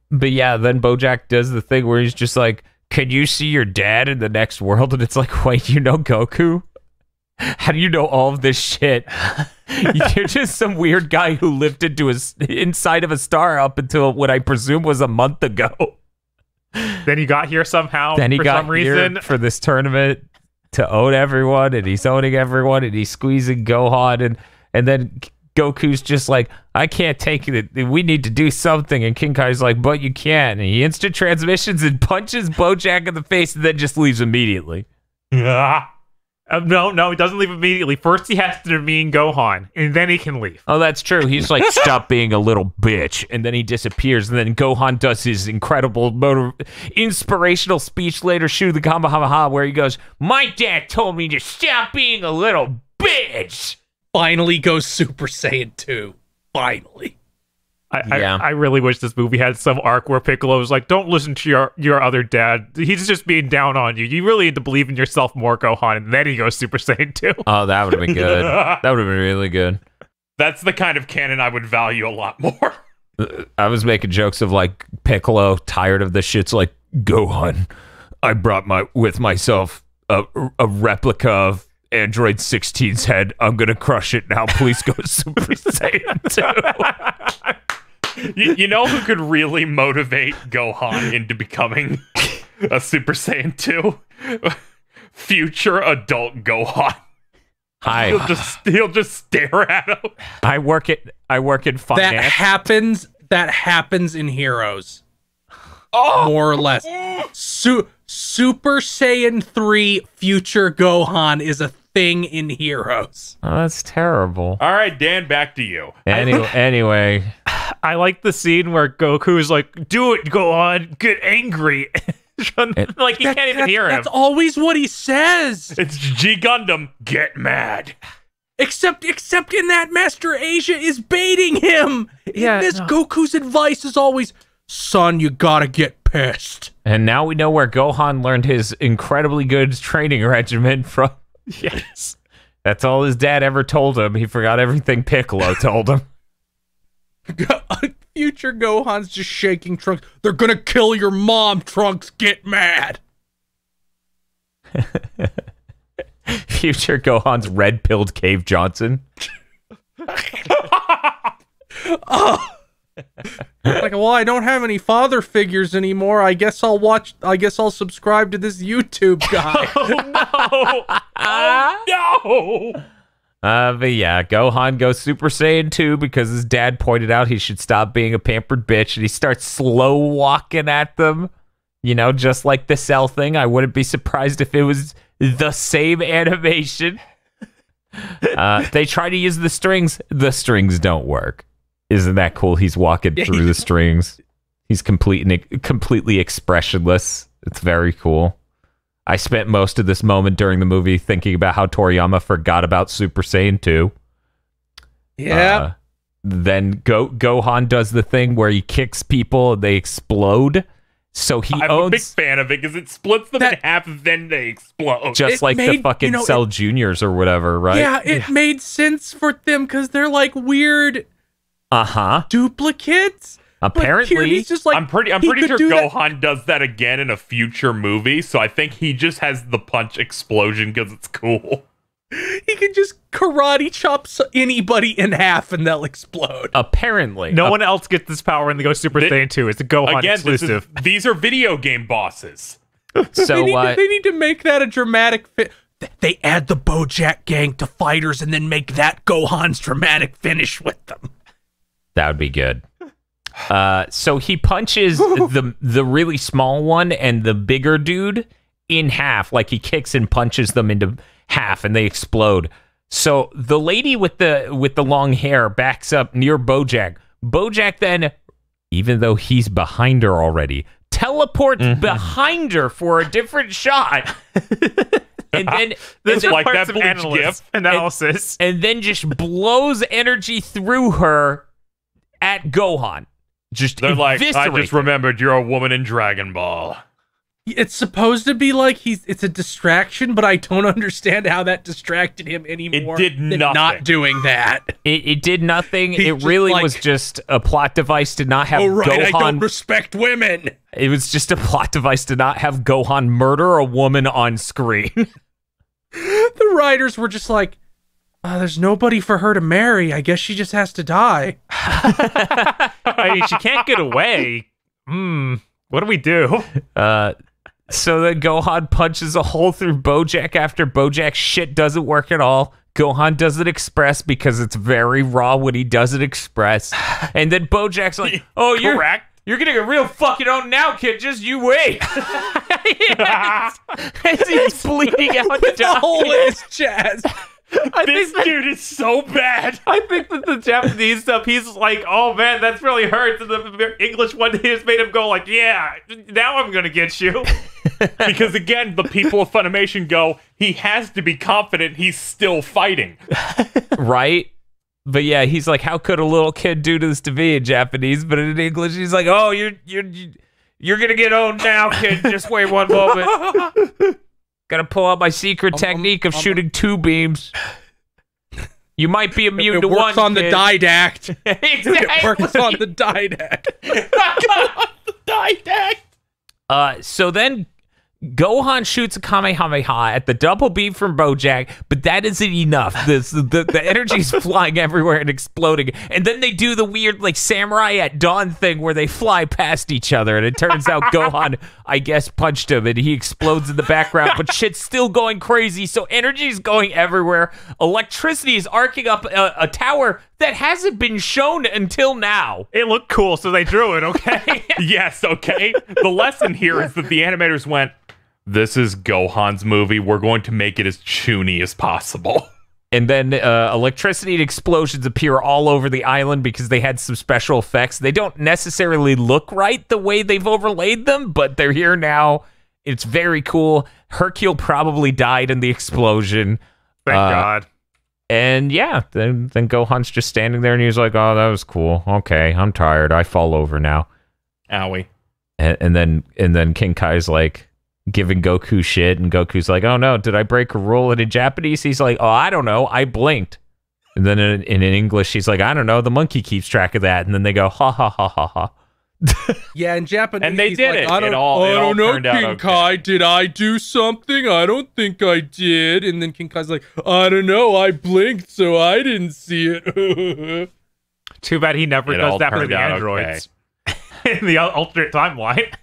But yeah, then Bojack does the thing where he's just like, "Can you see your dad in the next world?" And it's like, "Wait, you know Goku? How do you know all of this shit? You're just some weird guy who lived into his inside of a star up until what I presume was a month ago. Then he got here somehow then he for got some reason. here for this tournament to own everyone, and he's owning everyone, and he's squeezing Gohan, and and then Goku's just like, I can't take it. We need to do something, and King Kai's like, but you can't. And he instant transmissions and punches Bojack in the face, and then just leaves immediately. Yeah. Uh, no, no, he doesn't leave immediately. First, he has to demean Gohan, and then he can leave. Oh, that's true. He's like, stop being a little bitch. And then he disappears. And then Gohan does his incredible, motiv- inspirational speech later, shoot the Kamehameha, where he goes, My dad told me to stop being a little bitch. Finally goes Super Saiyan 2. Finally. I, Yeah. I, I really wish this movie had some arc where Piccolo was like, "Don't listen to your your other dad. He's just being down on you. You really need to believe in yourself more, Gohan." And then he goes Super Saiyan 2. Oh, that would have been good. that would have been really good. That's the kind of canon I would value a lot more. Uh, I was making jokes of like Piccolo, tired of this shit's like Gohan. I brought my with myself a, a replica of Android 16's head. I'm gonna crush it now. Please go Super Saiyan 2. you, you know who could really motivate Gohan into becoming a Super Saiyan 2? Future adult Gohan. Hi. He'll just he'll just stare at him. I work at I work in That happens. That happens in Heroes. Oh. More or less. Su- Super Saiyan 3 Future Gohan is a thing in Heroes. oh, that's terrible. All right, Dan, back to you. Anyway, anyway, I like the scene where Goku is like, "Do it, go on, Get angry." like he can't even That's- hear him. That's always what he says. It's G Gundam. Get mad. Except, except in that Master Asia is baiting him. Yeah, In this no. Goku's advice is always, "Son, you gotta get pissed." and now we know where Gohan learned his incredibly good training regimen from. yes. That's all his dad ever told him. He forgot everything Piccolo told him. Future Gohan's just shaking Trunks. They're gonna kill your mom, Trunks. Get mad. Future Gohan's red pilled Cave Johnson. Oh. Like, well, I don't have any father figures anymore. I guess I'll watch. I guess I'll subscribe to this YouTube guy. Oh no. Uh, but yeah, Gohan goes Super Saiyan 2 because his dad pointed out he should stop being a pampered bitch and he starts slow walking at them. You know, just like the cell thing. I wouldn't be surprised if it was the same animation. Uh, they try to use the strings. The strings don't work. Isn't that cool? He's walking through the strings. He's complete, completely expressionless. It's very cool. I spent most of this moment during the movie thinking about how Toriyama forgot about Super Saiyan 2. yeah. Uh, then Go Gohan does the thing where he kicks people and they explode. So he I'm a big fan of it because it splits them in That- half, then they explode. just It like the fucking you know, Cell Juniors or whatever, right? Yeah, it made sense for them because they're like weird Uh huh. duplicates. Apparently, he's just like I'm pretty. I'm pretty sure do that- Gohan does that again in a future movie. So I think he just has the punch explosion because it's cool. He can just karate chop anybody in half and they'll explode. apparently, No one else gets this power when the go Super Thi- Saiyan 2. It's a Gohan Again, this is, exclusive. these are video game bosses. they, So need uh, to, they need to make that a dramatic fit. They add the Bojack gang to fighters and then make that Gohan's dramatic finish with them. That would be good. Uh, so he punches the the really small one and the bigger dude in half, like he kicks and punches them into half, and they explode. So the lady with the with the long hair backs up near Bojack. Bojack then, even though he's behind her already, teleports Mm-hmm. behind her for a different shot. and then This and like that analyst gif. analysis. and then just blows energy through her at Gohan. Just They're like, I just remembered you're a woman in Dragon Ball. It's supposed to be like he's it's a distraction, but I don't understand how that distracted him anymore. It did than nothing. Not doing that. It, it did nothing. He's it really like- was just a plot device to not have Oh right, I don't Gohan. respect women. it was just a plot device to not have Gohan murder a woman on screen. The writers were just like, uh, "There's nobody for her to marry. I guess she just has to die." I mean, she can't get away. Hmm. What do we do? Uh, so then Gohan punches a hole through Bojack after Bojack's shit doesn't work at all. Gohan does it express because it's very raw when he does it express. And then Bojack's like, "Oh, you're Correct. You're getting a real fucking on now, kid. Just you wait." Yes. As he's bleeding out With the dying. hole in his chest. This dude is so bad. I think that the Japanese stuff, he's like, oh man, that's really hurts. And the English one he just made him go like, yeah, now I'm gonna get you. because again, the people of Funimation go, he has to be confident he's still fighting. right? But yeah, he's like, "How could a little kid do this to me?" in Japanese, but in English, he's like, "Oh, you're you're you're gonna get owned now, kid. Just wait one moment. Gotta pull out my secret technique of shooting two beams. You might be immune It to works one. on the kid. didact. It exactly. works on the didact. Uh, so then Gohan shoots a Kamehameha at the double beam from Bojack, but that isn't enough. This, the, the energy's flying everywhere and exploding. And then they do the weird, like, samurai at dawn thing where they fly past each other. And it turns out Gohan, I guess, punched him and he explodes in the background, but shit's still going crazy. So energy's going everywhere. Electricity is arcing up a, a tower that hasn't been shown until now. It looked cool, so they drew it, okay? yes, okay. The lesson here is that the animators went, This is Gohan's movie. We're going to make it as chuny as possible. And then uh, electricity and explosions appear all over the island because they had some special effects. They don't necessarily look right the way they've overlaid them, but they're here now. It's very cool. Hercule probably died in the explosion. Thank Uh, God. And yeah, then, then Gohan's just standing there and he's like, oh, that was cool. Okay, I'm tired. I fall over now. Owie. And, and then and then King Kai's like, giving Goku shit, and Goku's like, "Oh no, did I break a rule?" And in Japanese, he's like, "Oh, I don't know, I blinked." And then in, in English, he's like, "I don't know, the monkey keeps track of that." And then they go, "Ha ha ha ha ha." Yeah, in Japanese, And they he's did like, it. I don't, It all- I it don't all know, King okay. Kai. Did I do something? I don't think I did. And then King Kai's like, I don't know. I blinked, so I didn't see it. Too bad he never It does that for the out androids in the al- alternate timeline.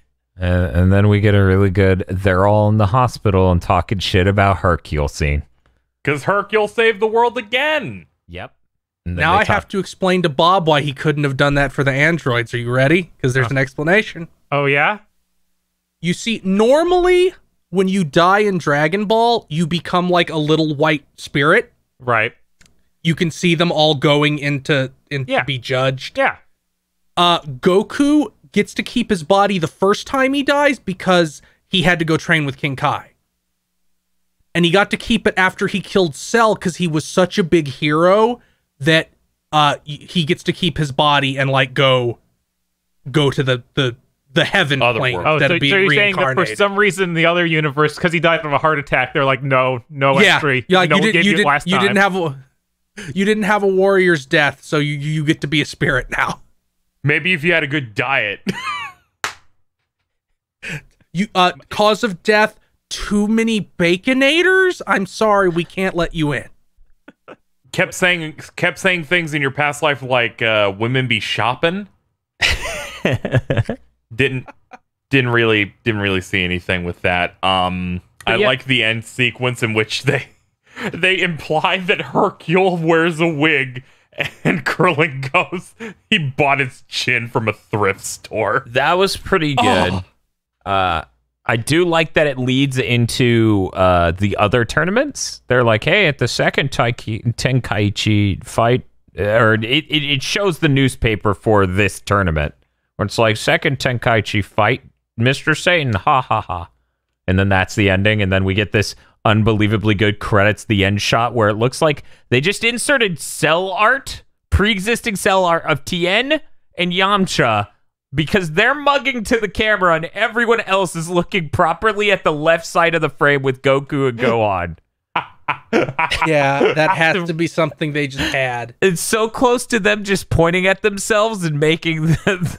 And, and then we get a really good. They're all in the hospital and talking shit about Hercule scene. Because Hercule saved the world again. Yep. Now I talk- have to explain to Bob why he couldn't have done that for the androids. Are you ready? Because there's an explanation. Oh yeah, You see, normally when you die in Dragon Ball, you become like a little white spirit. right. You can see them all going into in Yeah. be judged. Yeah. Uh, Goku gets to keep his body the first time he dies because he had to go train with King Kai. And he got to keep it after he killed Cell because he was such a big hero that uh he gets to keep his body and like go go to the the the heaven Other plane world. Oh, instead so, of so you're saying that for some reason in the other universe, because he died from a heart attack, they're like, no, no yeah, entry. yeah, no you, one did, gave you, it did, last you time. didn't have a you didn't have a warrior's death, so you you get to be a spirit now. Maybe if you had a good diet. You uh cause of death, too many baconators? I'm sorry, we can't let you in. kept saying kept saying things in your past life like uh, women be shopping. didn't didn't really didn't really see anything with that. Um, I yeah. like the end sequence in which they they imply that Hercule wears a wig. And Krillin goes, he bought his chin from a thrift store. That was pretty good. Uh, I do like that it leads into uh, the other tournaments. They're like, hey, at the second Taiki- Tenkaichi fight, uh, or it, it, it shows the newspaper for this tournament where it's like, second Tenkaichi fight, Mr. Satan, ha ha ha. And then that's the ending. And then we get this unbelievably good credits, the end shot where it looks like they just inserted cell art, pre existing cell art of Tien and Yamcha because they're mugging to the camera and everyone else is looking properly at the left side of the frame with Goku and Gohan. Yeah, that has to be something they just had. It's so close to them just pointing at themselves and making the,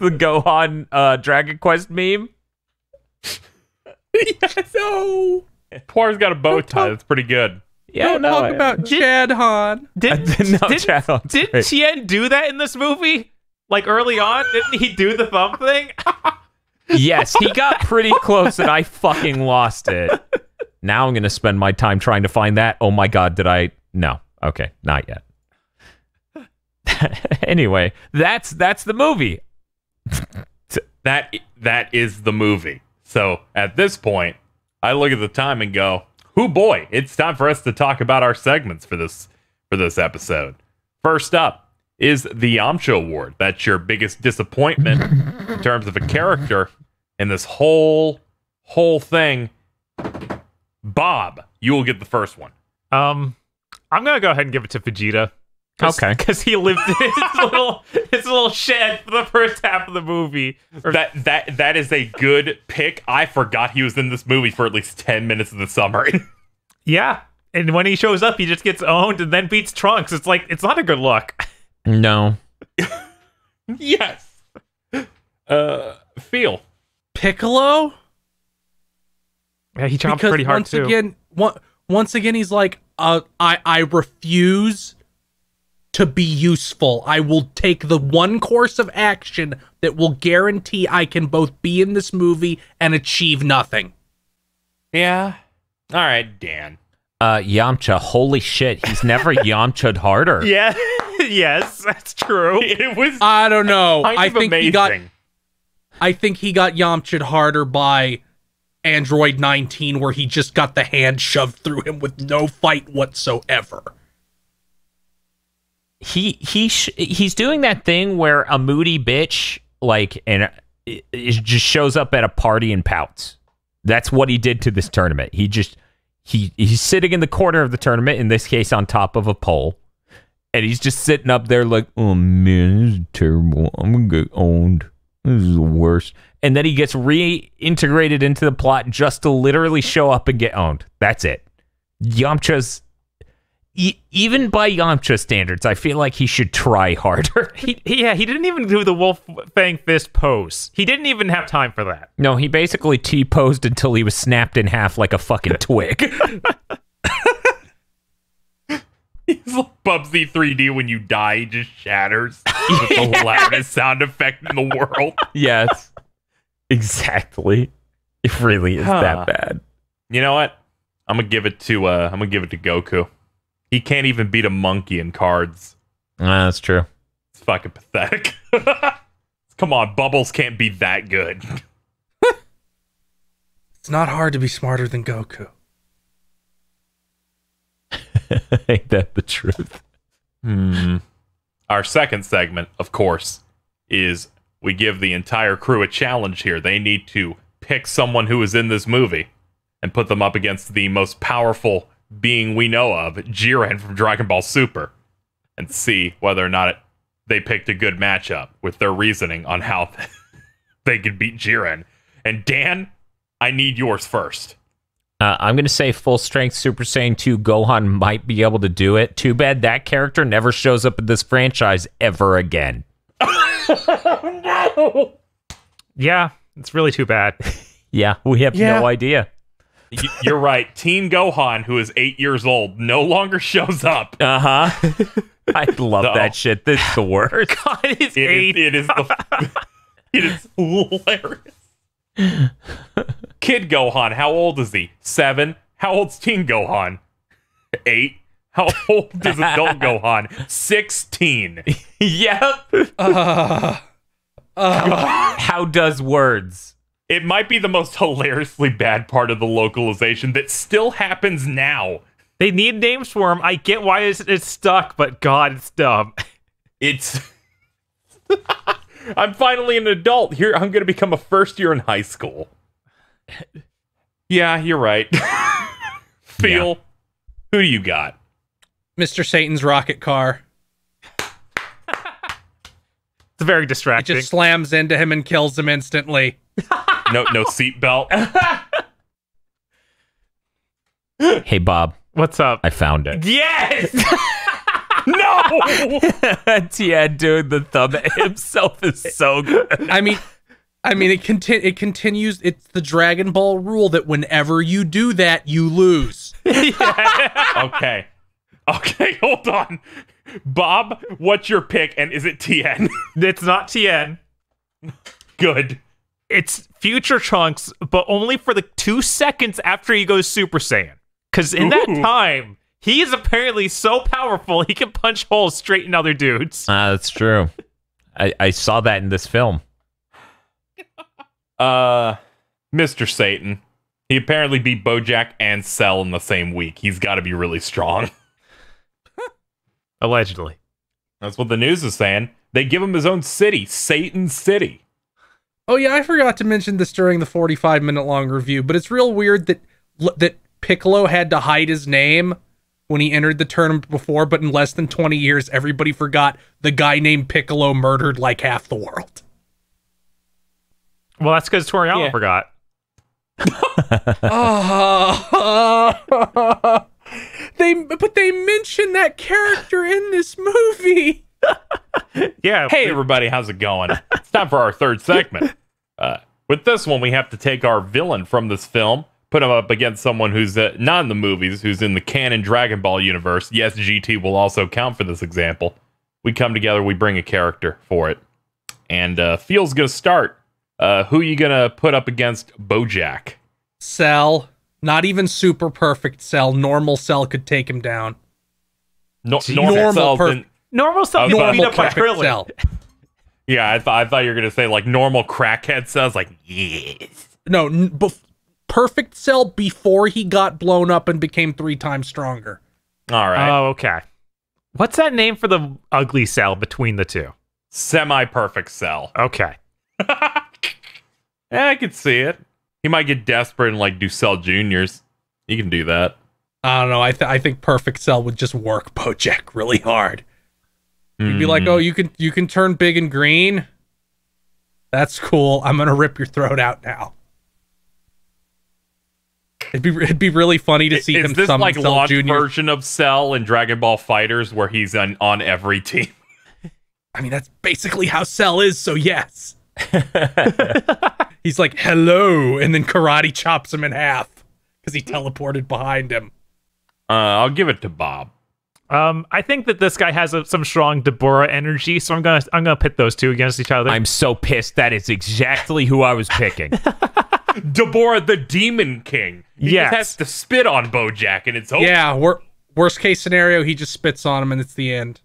the Gohan uh, Dragon Quest meme. no. Oh. Puar's got a bow tie. That's pretty good. Yeah, Don't no, talk I- about Chad Han. Did, no, did, Chad Han's did great. Tien do that in this movie? Like early on, didn't he do the thumb thing? yes, he got pretty close and I fucking lost it. Now I'm going to spend my time trying to find that. Oh my god, did I? No. Okay, not yet. anyway, that's that's the movie. That that is the movie. So at this point, I look at the time and go, "Who boy, it's time for us to talk about our segments for this for this episode." First up is the Yamcha Award. That's your biggest disappointment in terms of a character in this whole whole thing. Bob, you will get the first one. Um, I'm gonna go ahead and give it to Vegeta. Cause, Okay. because he lived in his little his little shed for the first half of the movie. Or- That that that is a good pick. I forgot he was in this movie for at least 10 minutes of the summary. yeah, and when he shows up, he just gets owned and then beats Trunks. It's like it's not a good look. No. yes. Uh feel. Piccolo? Yeah, he chomped because pretty hard once too. again, one, once again, he's like, uh, I, I refuse to be useful. I will take the one course of action that will guarantee I can both be in this movie and achieve nothing. Yeah. All right, Dan. Uh, Yamcha, holy shit, he's never Yamcha'd harder. yeah, yes, that's true. It was I don't know. kind I of think amazing. he got. I think he got Yamcha'd harder by Android 19, where he just got the hand shoved through him with no fight whatsoever. He he sh- he's doing that thing where a moody bitch like and uh, it, it just shows up at a party and pouts. That's what he did to this tournament. He just he he's sitting in the corner of the tournament, in this case on top of a pole, and he's just sitting up there like, oh man, this is terrible. I'm gonna get owned. This is the worst. And then he gets reintegrated into the plot just to literally show up and get owned. That's it. Yamcha's e- even by Yamcha standards, I feel like he should try harder. He, he yeah, he didn't even do the wolf fang fist pose. He didn't even have time for that. no, he basically T posed until he was snapped in half like a fucking twig. He's like Bubsy 3D when you die, he just shatters. With the loudest sound effect in the world. yes. Exactly. It really is Huh. that bad. You know what? I'm gonna give it to uh I'm gonna give it to Goku. He can't even beat a monkey in cards. Ah, that's true. It's fucking pathetic. Come on, Bubbles can't be that good. It's not hard to be smarter than Goku. Ain't that the truth? Hmm. Our second segment, of course, is we give the entire crew a challenge here. They need to pick someone who is in this movie and put them up against the most powerful being we know of, Jiren from Dragon Ball Super, and see whether or not it, they picked a good matchup with their reasoning on how they could beat Jiren. And Dan, I need yours first. Uh, I'm going to say full strength Super Saiyan 2 Gohan might be able to do it. Too bad that character never shows up in this franchise ever again. no! Yeah, it's really too bad. Yeah, we have Yeah. no idea. You're right. Teen Gohan, who is eight years old, no longer shows up. Uh huh. I love No. that shit. This is the worst. God, it's It is, eight. it is the it is hilarious. Kid Gohan, how old is he? Seven. How old's Teen Gohan? Eight. How old is adult Gohan? Sixteen. yep. Uh, How does words? It might be the most hilariously bad part of the localization that still happens now. They need names for him. I get why it's, it's stuck, but God, it's dumb. It's. I'm finally an adult. Here, I'm going to become a first year in high school. Yeah, you're right. Phil, who do you got? Mr. Satan's rocket car. It's very distracting. It just slams into him and kills him instantly. No, no seatbelt. Hey, Bob, What's up? I found it. Yes. no. Tien doing the thumb at himself is so good. I mean, I mean, it conti- it continues. It's the Dragon Ball rule that whenever you do that, you lose. Okay. Okay, hold on. Bob, what's your pick? And is it Tien? It's not Tien. Good. It's Future Trunks, but only for the two seconds after he goes Super Saiyan. Because in that time, he is apparently so powerful he can punch holes straight in other dudes. Ah, that's true. I, I saw that in this film. Uh, Mr. Satan. He apparently beat Bojack and Cell in the same week. He's got to be really strong. Allegedly. That's what the news is saying. They give him his own city, Satan City. Oh yeah, I forgot to mention this during the 45 minute long review, but it's real weird that that Piccolo had to hide his name when he entered the tournament before, but in less than 20 years everybody forgot the guy named Piccolo murdered like half the world. Well, that's because Toriyama Yeah. forgot. They but they mentioned that character in this movie. Yeah. Hey, everybody, how's it going? It's time for our third segment. Uh, with this one, we have to take our villain from this film, put him up against someone who's uh, not in the movies, who's in the canon Dragon Ball universe. Yes, GT will also count for this example. We come together, we bring a character for it. And uh, Feel's going to start. Uh, who you going to put up against Bojack? Cell, not even super perfect Cell, normal Cell could take him down. No, Normal normal cells per- in- Normal stuff I you was beat up by Perfect Krillin. Cell. Yeah, I, th- I thought you were going to say like normal crackhead cells. Like, yes. No, n- bef- perfect Cell before he got blown up and became three times stronger. All right. Oh, okay. What's that name for the ugly cell between the two? Semi perfect cell. Okay. Yeah, I could see it. He might get desperate and like do Cell Juniors. You can do that. I don't know. I th- I think perfect Cell would just work Bojack really hard. You'd be Mm. like, oh, you can you can turn big and green. That's cool. I'm gonna rip your throat out now. It'd be it'd be really funny to see Is him this summon like Cell Jr. version of Cell in Dragon Ball Fighters where he's on, on every team? I mean, that's basically how Cell is. So yes, he's like hello, and then karate chops him in half because he teleported behind him. Uh, I'll give it to Bob. Um, I think that this guy has a, some strong Dabura energy, so I'm gonna I'm gonna pit those two against each other. I'm so pissed. That is exactly who I was picking. Dabura the Demon King. He Yes. just has to spit on Bojack and it's over. Yeah, wor- worst case scenario, he just spits on him and it's the end.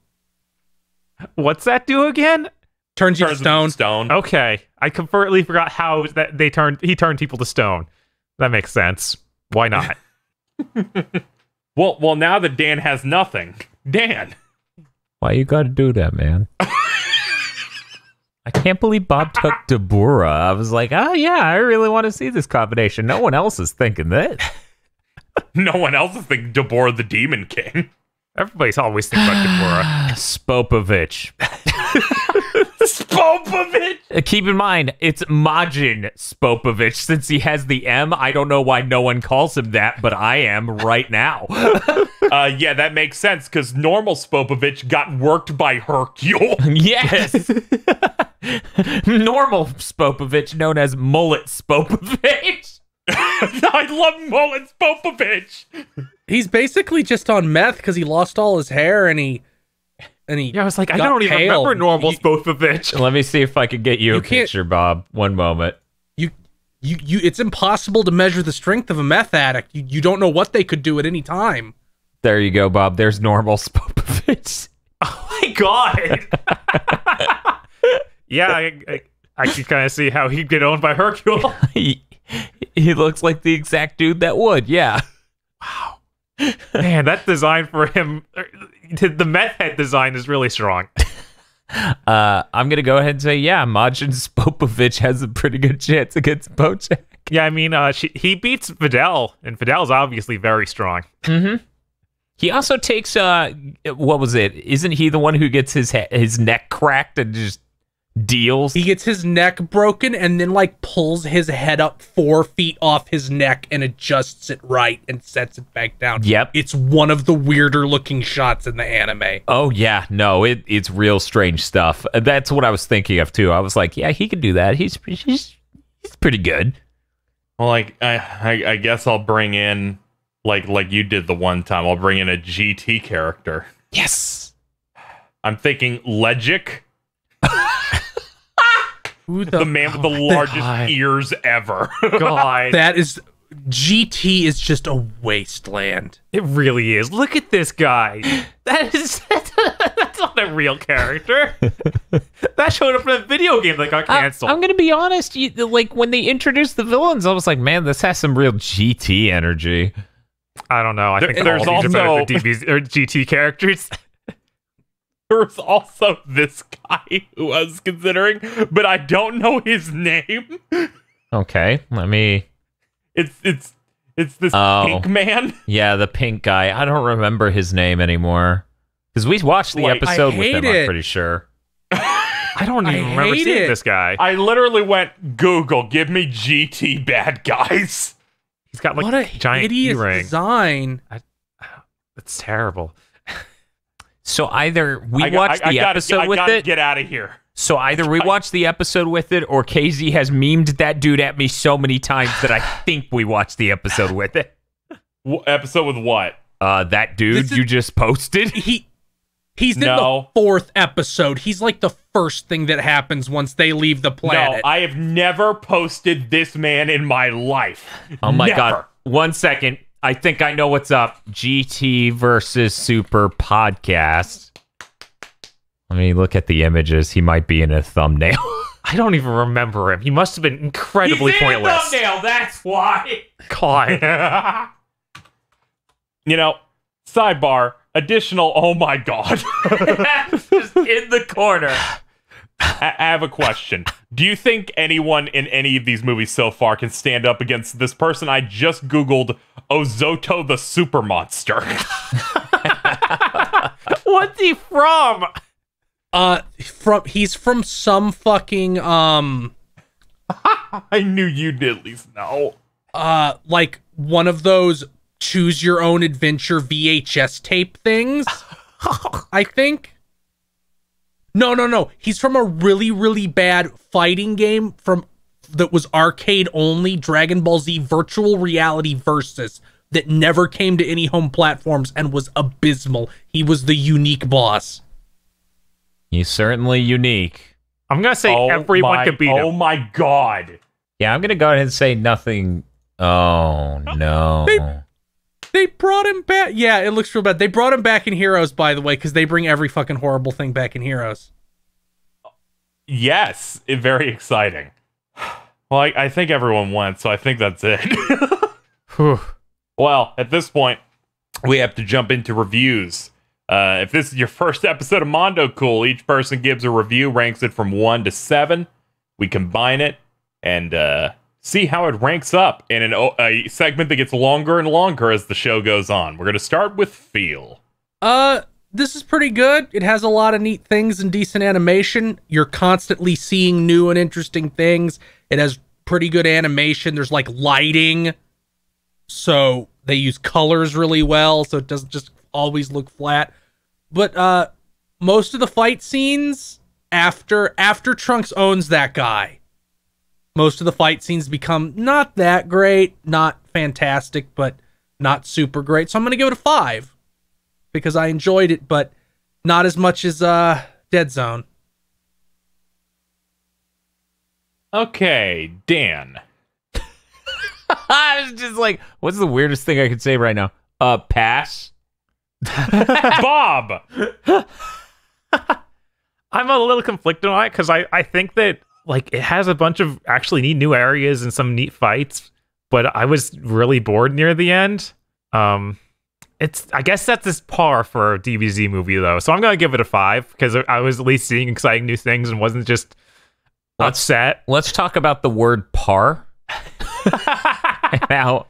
What's that do again? Turns you to Turns him stone. Stone. Okay, I completely forgot how that they turned he turned people to stone. That makes sense. Why not? Well, well, now that Dan has nothing, Dan. Why you gotta do that, man? I can't believe Bob took Dabura. I was like, oh yeah, I really want to see this combination. No one else is thinking this. No one else is thinking Dabura the Demon King. Everybody's always thinking about Dabura. Spopovich. Spopovich. Uh, Keep in mind, it's Majin Spopovich. Since he has the M, I don't know why no one calls him that, but I am right now. Uh, yeah, that makes sense because normal Spopovich got worked by Hercule. yes. Normal Spopovich, known as Mullet Spopovich. I love Mullen Spopovich. He's basically just on meth because he lost all his hair and he and he. Yeah, I was like, I don't even pale. remember normal You- Spopovich. Let me see if I can get you, You a picture, Bob. One moment. You, you, you. It's impossible to measure the strength of a meth addict. You, you don't know what they could do at any time. There you go, Bob. There's normal Spopovich. Oh my god. yeah, I, I, I can kind of see how he'd get owned by Hercule. he, he looks like the exact dude that would, yeah. Wow. Man, that design for him, the meth head design is really strong. Uh, I'm gonna go ahead and say, yeah, Majin Spopovich has a pretty good chance against Bojack. Yeah, I mean, uh, she, he beats Videl, and Videl's obviously very strong. Mm-hmm. He also takes uh, what was it? Isn't he the one who gets his he- his neck cracked and just deals? He gets his neck broken and then like pulls his head up four feet off his neck and adjusts it right and sets it back down. Yep. It's one of the weirder looking shots in the anime. Oh yeah, no, it it's real strange stuff. Uh, That's what I was thinking of too. I was like, yeah, he could do that. He's he's he's pretty good. Well, like I, I, I guess I'll bring in like like you did the one time. I'll bring in a GT character. Yes. I'm thinking Ledgic, Who the, the man with the largest ears ever. God, that is GT is just a wasteland. it really is. Look at this guy. That is that's not a real character. that showed up in a video game that got canceled. I, canceled. am gonna be honest. You, like when they introduced the villains, I was like, man, this has some real GT energy. I don't know. I There- think there's all these are better also- than DBs or GT characters. There's also this guy who I was considering, but I don't know his name. Okay, let me. It's it's it's this Oh. pink man. Yeah, the pink guy. I don't remember his name anymore because we watched the Like, episode with him. hate I'm pretty sure. I don't even I remember hate seeing it. this guy. I literally went Google, give me GT bad guys. He's got like what a giant hideous earring. design. That's terrible. So either we I got- watched I- I the gotta- episode I with gotta it. Get out of here. So either we watch the episode with it, or KZ has memed that dude at me so many times that I think we watched the episode with it. W- episode with what? Uh, that dude is- you just posted. He he's in No. the fourth episode. He's like the first thing that happens once they leave the planet. No, I have never posted this man in my life. Oh my Never. god! One second. I think I know what's up. GT versus Super podcast. Let me look at the images. He might be in a thumbnail. I don't even remember him. He must have been incredibly He's in a pointless. thumbnail. That's why. God. You know, sidebar, additional, oh my god. just in the corner. I I have a question. Do you think anyone in any of these movies so far can stand up against this person I just Googled Ozotto the Super Monster? What's he from? Uh, from he's from some fucking um I knew you'd at least know. uh like one of those choose your own adventure VHS tape things. I think. No, no, no. He's from a really, really bad fighting game from that was arcade only Dragon Ball Z Virtual Reality Versus that never came to any home platforms and was abysmal. He was the unique boss. He's certainly unique. I'm gonna say Oh everyone my, could beat Oh him. my god. Yeah, I'm gonna go ahead and say nothing. Oh no. They- They brought him back. Yeah, it looks real bad. They brought him back in Heroes, by the way, because they bring every fucking horrible thing back in Heroes. Yes, it, very exciting. Well, I, I think everyone went, so I think that's it. Well, at this point, we have to jump into reviews. Uh, if this is your first episode of Mondo Cool, each person gives a review, ranks it from one to seven. We combine it and uh, see how it ranks up in an, a segment that gets longer and longer as the show goes on. We're going to start with feel. Uh, this is pretty good. It has a lot of neat things and decent animation. You're constantly seeing new and interesting things. It has pretty good animation. There's like lighting. So they use colors really well, so it doesn't just always look flat. But uh most of the fight scenes after after Trunks owns that guy, most of the fight scenes become not that great, not fantastic, but not super great. So I'm gonna give it a five because I enjoyed it, but not as much as uh Dead Zone. Okay, Dan. I was just like, what's the weirdest thing I could say right now? Uh, pass. Bob. I'm a little conflicted on it because I, I think that like it has a bunch of actually neat new areas and some neat fights, but I was really bored near the end. Um, it's I guess that's this par for a DBZ movie though, so I'm gonna give it a five because I was at least seeing exciting new things and wasn't just Let's- upset. Let's talk about the word par. now,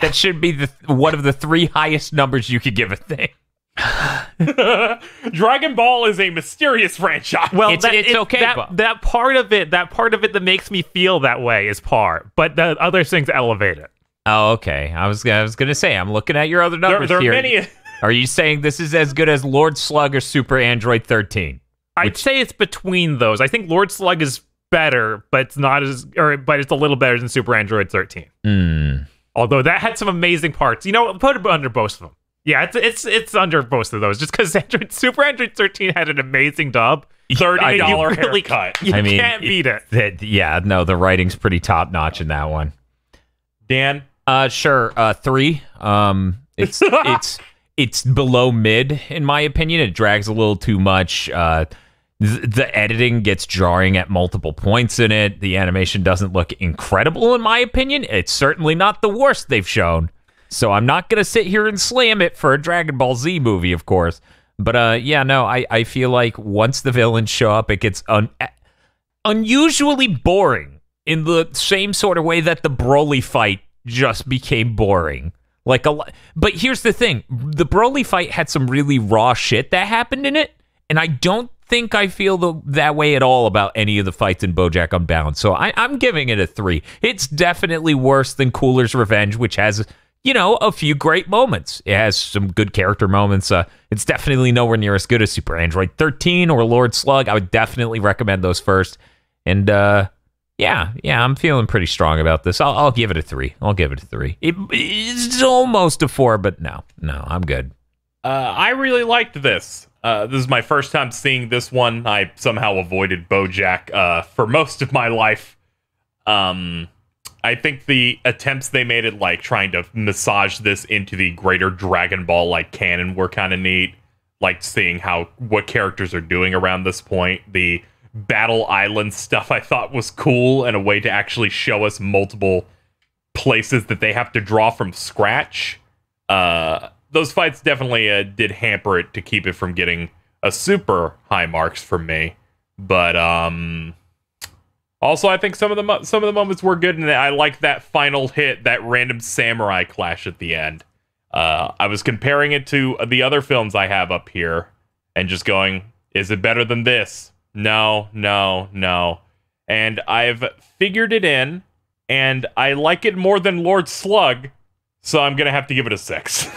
that should be the one of the three highest numbers you could give a thing. Dragon Ball is a mysterious franchise. Well, It's- that, it's it- okay, That, that part of it, that part of it that makes me feel that way is par, but the other things elevate it. Oh, okay. I was I was gonna say I'm looking at your other there, numbers there are here. many. Are you saying this is as good as Lord Slug or Super Android 13? I'd say it's between those. I think Lord Slug is better, but it's not as, or but it's a little better than Super Android 13. Hmm. Although that had some amazing parts. You know, put it under both of them. Yeah, it's it's it's under both of those. Just because Android Super Android 13 had an amazing dub. Thirty dollar dollar you really haircut. You I mean, can't beat it. That yeah, no, the writing's pretty top notch in that one. Dan, Uh, sure. Uh, three. Um, it's it's it's below mid in my opinion. It drags a little too much. Uh, th- the editing gets jarring at multiple points in it. The animation doesn't look incredible in my opinion. It's certainly not the worst they've shown. So I'm not gonna sit here and slam it for a Dragon Ball Z movie, of course. But uh, yeah, no, I I feel like once the villains show up, it gets un- unusually boring in the same sort of way that the Broly fight just became boring. Like a lo- but here's the thing, the Broly fight had some really raw shit that happened in it, and I don't think I feel the, that way at all about any of the fights in BoJack Unbound. So I, I'm giving it a three. It's definitely worse than Cooler's Revenge, which has you know a few great moments. It has some good character moments. Uh, it's definitely nowhere near as good as Super Android 13 or Lord Slug. I would definitely recommend those first. And uh, yeah, yeah, I'm feeling pretty strong about this. I'll, I'll give it a three. I'll give it a three. It, it's almost a four, but no, no, I'm good. uh, I really liked this. Uh, this is my first time seeing this one. I somehow avoided BoJack uh, for most of my life. Um, I think the attempts they made at like trying to massage this into the greater Dragon Ball like canon were kind of neat. Like seeing how what characters are doing around this point. The Battle Island stuff I thought was cool and a way to actually show us multiple places that they have to draw from scratch. Uh, those fights definitely uh, did hamper it to keep it from getting a super high marks from me. But um, also I think some of the mo- some of the moments were good, and I like that final hit, that random samurai clash at the end. Uh, I was comparing it to the other films I have up here, and just going, "Is it better than this?" No, no, no. and I've figured it in, and I like it more than Lord Slug, so I'm gonna have to give it a six.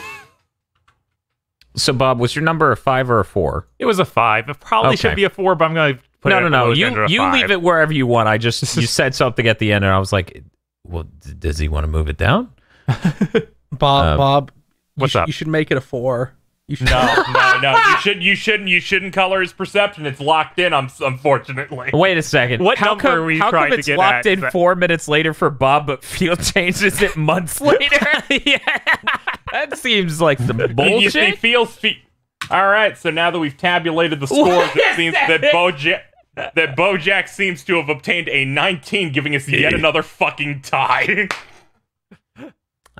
So, Bob, was your number a five or a four? It was a five. It probably Okay. should be a four, but I'm going to put no, it no, no. You end of a you five. leave it wherever you want. I just you said something at the end, and I was like, "Well, d- does he want to move it down?" Bob, Um, Bob, you what's sh- up? You should make it a four. You should. No, no, no. You should you shouldn't you shouldn't color his perception. It's locked in. I'm unfortunately. Wait a second. What how number come, are we how trying come to it's get locked at? in four minutes later for Bob, but Feel changes it months later? yeah, that seems like some You see, feels fe- All right. So now that we've tabulated the scores, it seems that Bojack that Bojack seems to have obtained a 19, giving us yet another fucking tie.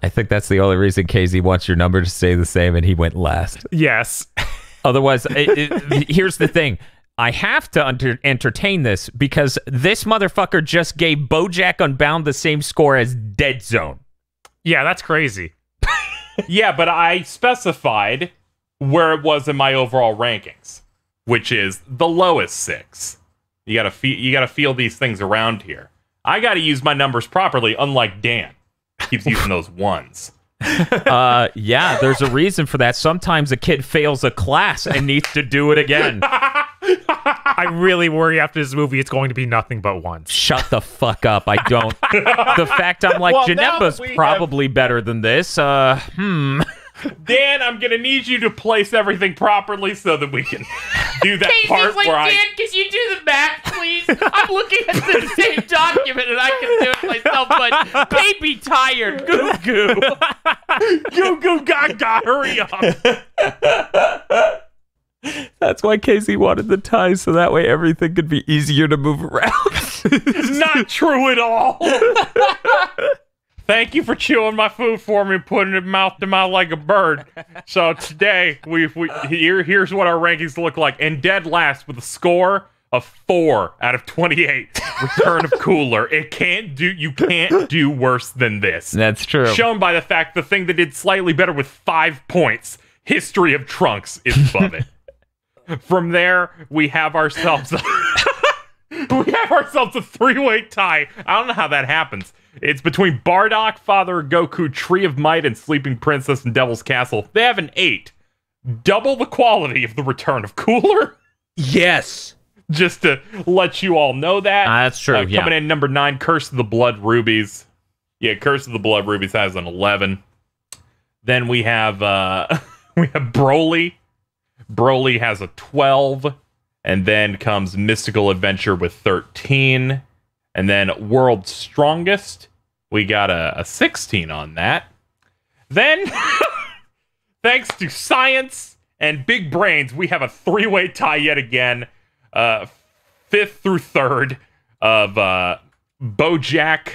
I think that's the only reason KZ wants your number to stay the same, and he went last. Yes. Otherwise, it, it- here's the thing. I have to under, entertain this because this motherfucker just gave BoJack Unbound the same score as Dead Zone. Yeah, that's crazy. yeah, but I specified where it was in my overall rankings, which is the lowest six. You gotta feel you gotta feel these things around here. I gotta use my numbers properly, unlike Dan. Keeps using those ones. Uh, yeah, there's a reason for that. Sometimes a kid fails a class and needs to do it again. I really worry after this movie it's going to be nothing but ones. Shut the fuck up. I don't. The fact I'm like, Well, Janemba's we have- probably better than this. Uh, hmm. Dan, I'm gonna need you to place everything properly so that we can do that part where I. can you do the math, please? I'm looking at the same document and I can do it myself, but baby tired. Goo goo. Goo goo gaga, hurry up! That's why KZ wanted the ties, so that way everything could be easier to move around. It's not true at all. Thank you for chewing my food for me, and putting it mouth to mouth like a bird. So today we we here here's what our rankings look like. And dead last with a score of four out of twenty-eight. Return of Cooler. It can't do you can't do worse than this. That's true. Shown by the fact the thing that did slightly better with five points, History of Trunks, is above it. From there, we have ourselves we have ourselves a three-way tie. I don't know how that happens. It's between Bardock, Father Goku, Tree of Might, and Sleeping Princess and Devil's Castle. They have an eight. Double the quality of the Return of Cooler. Yes. Just to let you all know that. Ah, that's true, Uh, yeah. Coming in number nine, Curse of the Blood Rubies. Yeah, Curse of the Blood Rubies has an eleven. Then we have uh we have Broly. Broly has a twelve, and then comes Mystical Adventure with thirteen, and then World's Strongest. We got a, a sixteen on that. Then, thanks to science and big brains, we have a three-way tie yet again. Uh, fifth through third of uh, Bojack,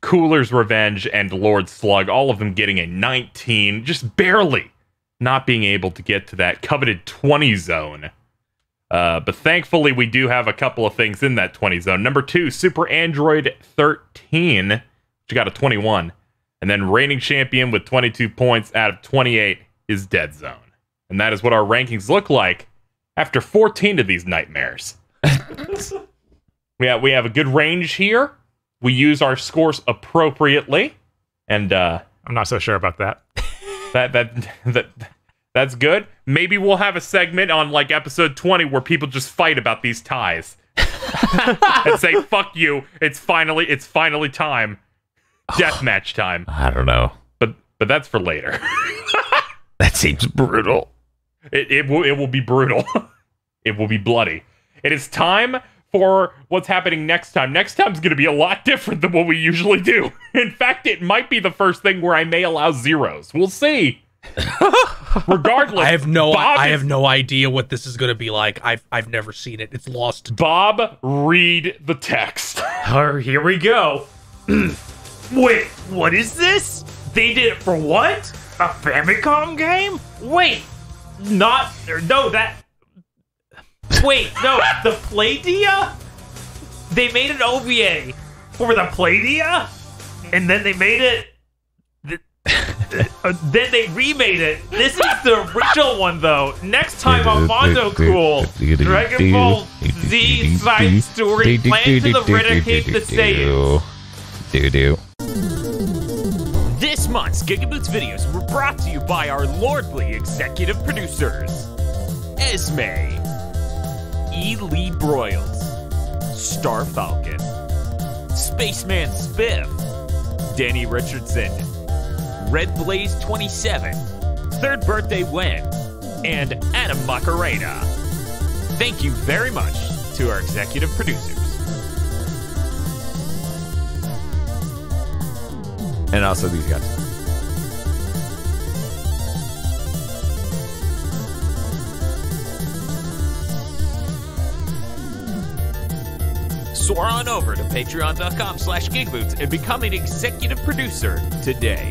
Cooler's Revenge, and Lord Slug, all of them getting a 19, just barely not being able to get to that coveted 20 zone. Uh, but thankfully, we do have a couple of things in that 20 zone. Number two, Super Android 13, which got a 21. And then reigning champion with 22 points out of 28 is Dead Zone. And that is what our rankings look like after 14 of these nightmares. we have we have a good range here. We use our scores appropriately, and uh, I'm not so sure about that. that that that that's good. Maybe we'll have a segment on like episode 20 where people just fight about these ties and say "fuck you." It's finally it's finally time, deathmatch time. I don't know. But but that's for later. That seems brutal. It, it will it will be brutal. it will be bloody. It is time for what's happening next time. Next time's going to be a lot different than what we usually do. In fact, it might be the first thing where I may allow zeros. We'll see. Regardless, I have no Bob I is- have no idea what this is going to be like. I've I've never seen it. It's lost. Bob, read the text. Oh, here we go. Wait, what is this? They did it for what? A Famicom game? Wait, not no that. Wait, no, the Playdia. They made an OVA for the Playdia, and then they made it. Uh, then they remade it. This is the original one, though. Next time on Mondo Cool, Dragon Ball Z side story plan to the the Saiyans. Do do. This month's Gigaboots videos were brought to you by our lordly executive producers Esme, E. Lee Broyles, Star Falcon, Spaceman Spiff, Danny Richardson, Red Blaze 27, Third Birthday Win, and Adam Macarena. Thank you very much to our executive producers. And also these guys. Soar on over to patreon.com slash gigaboots and become an executive producer today.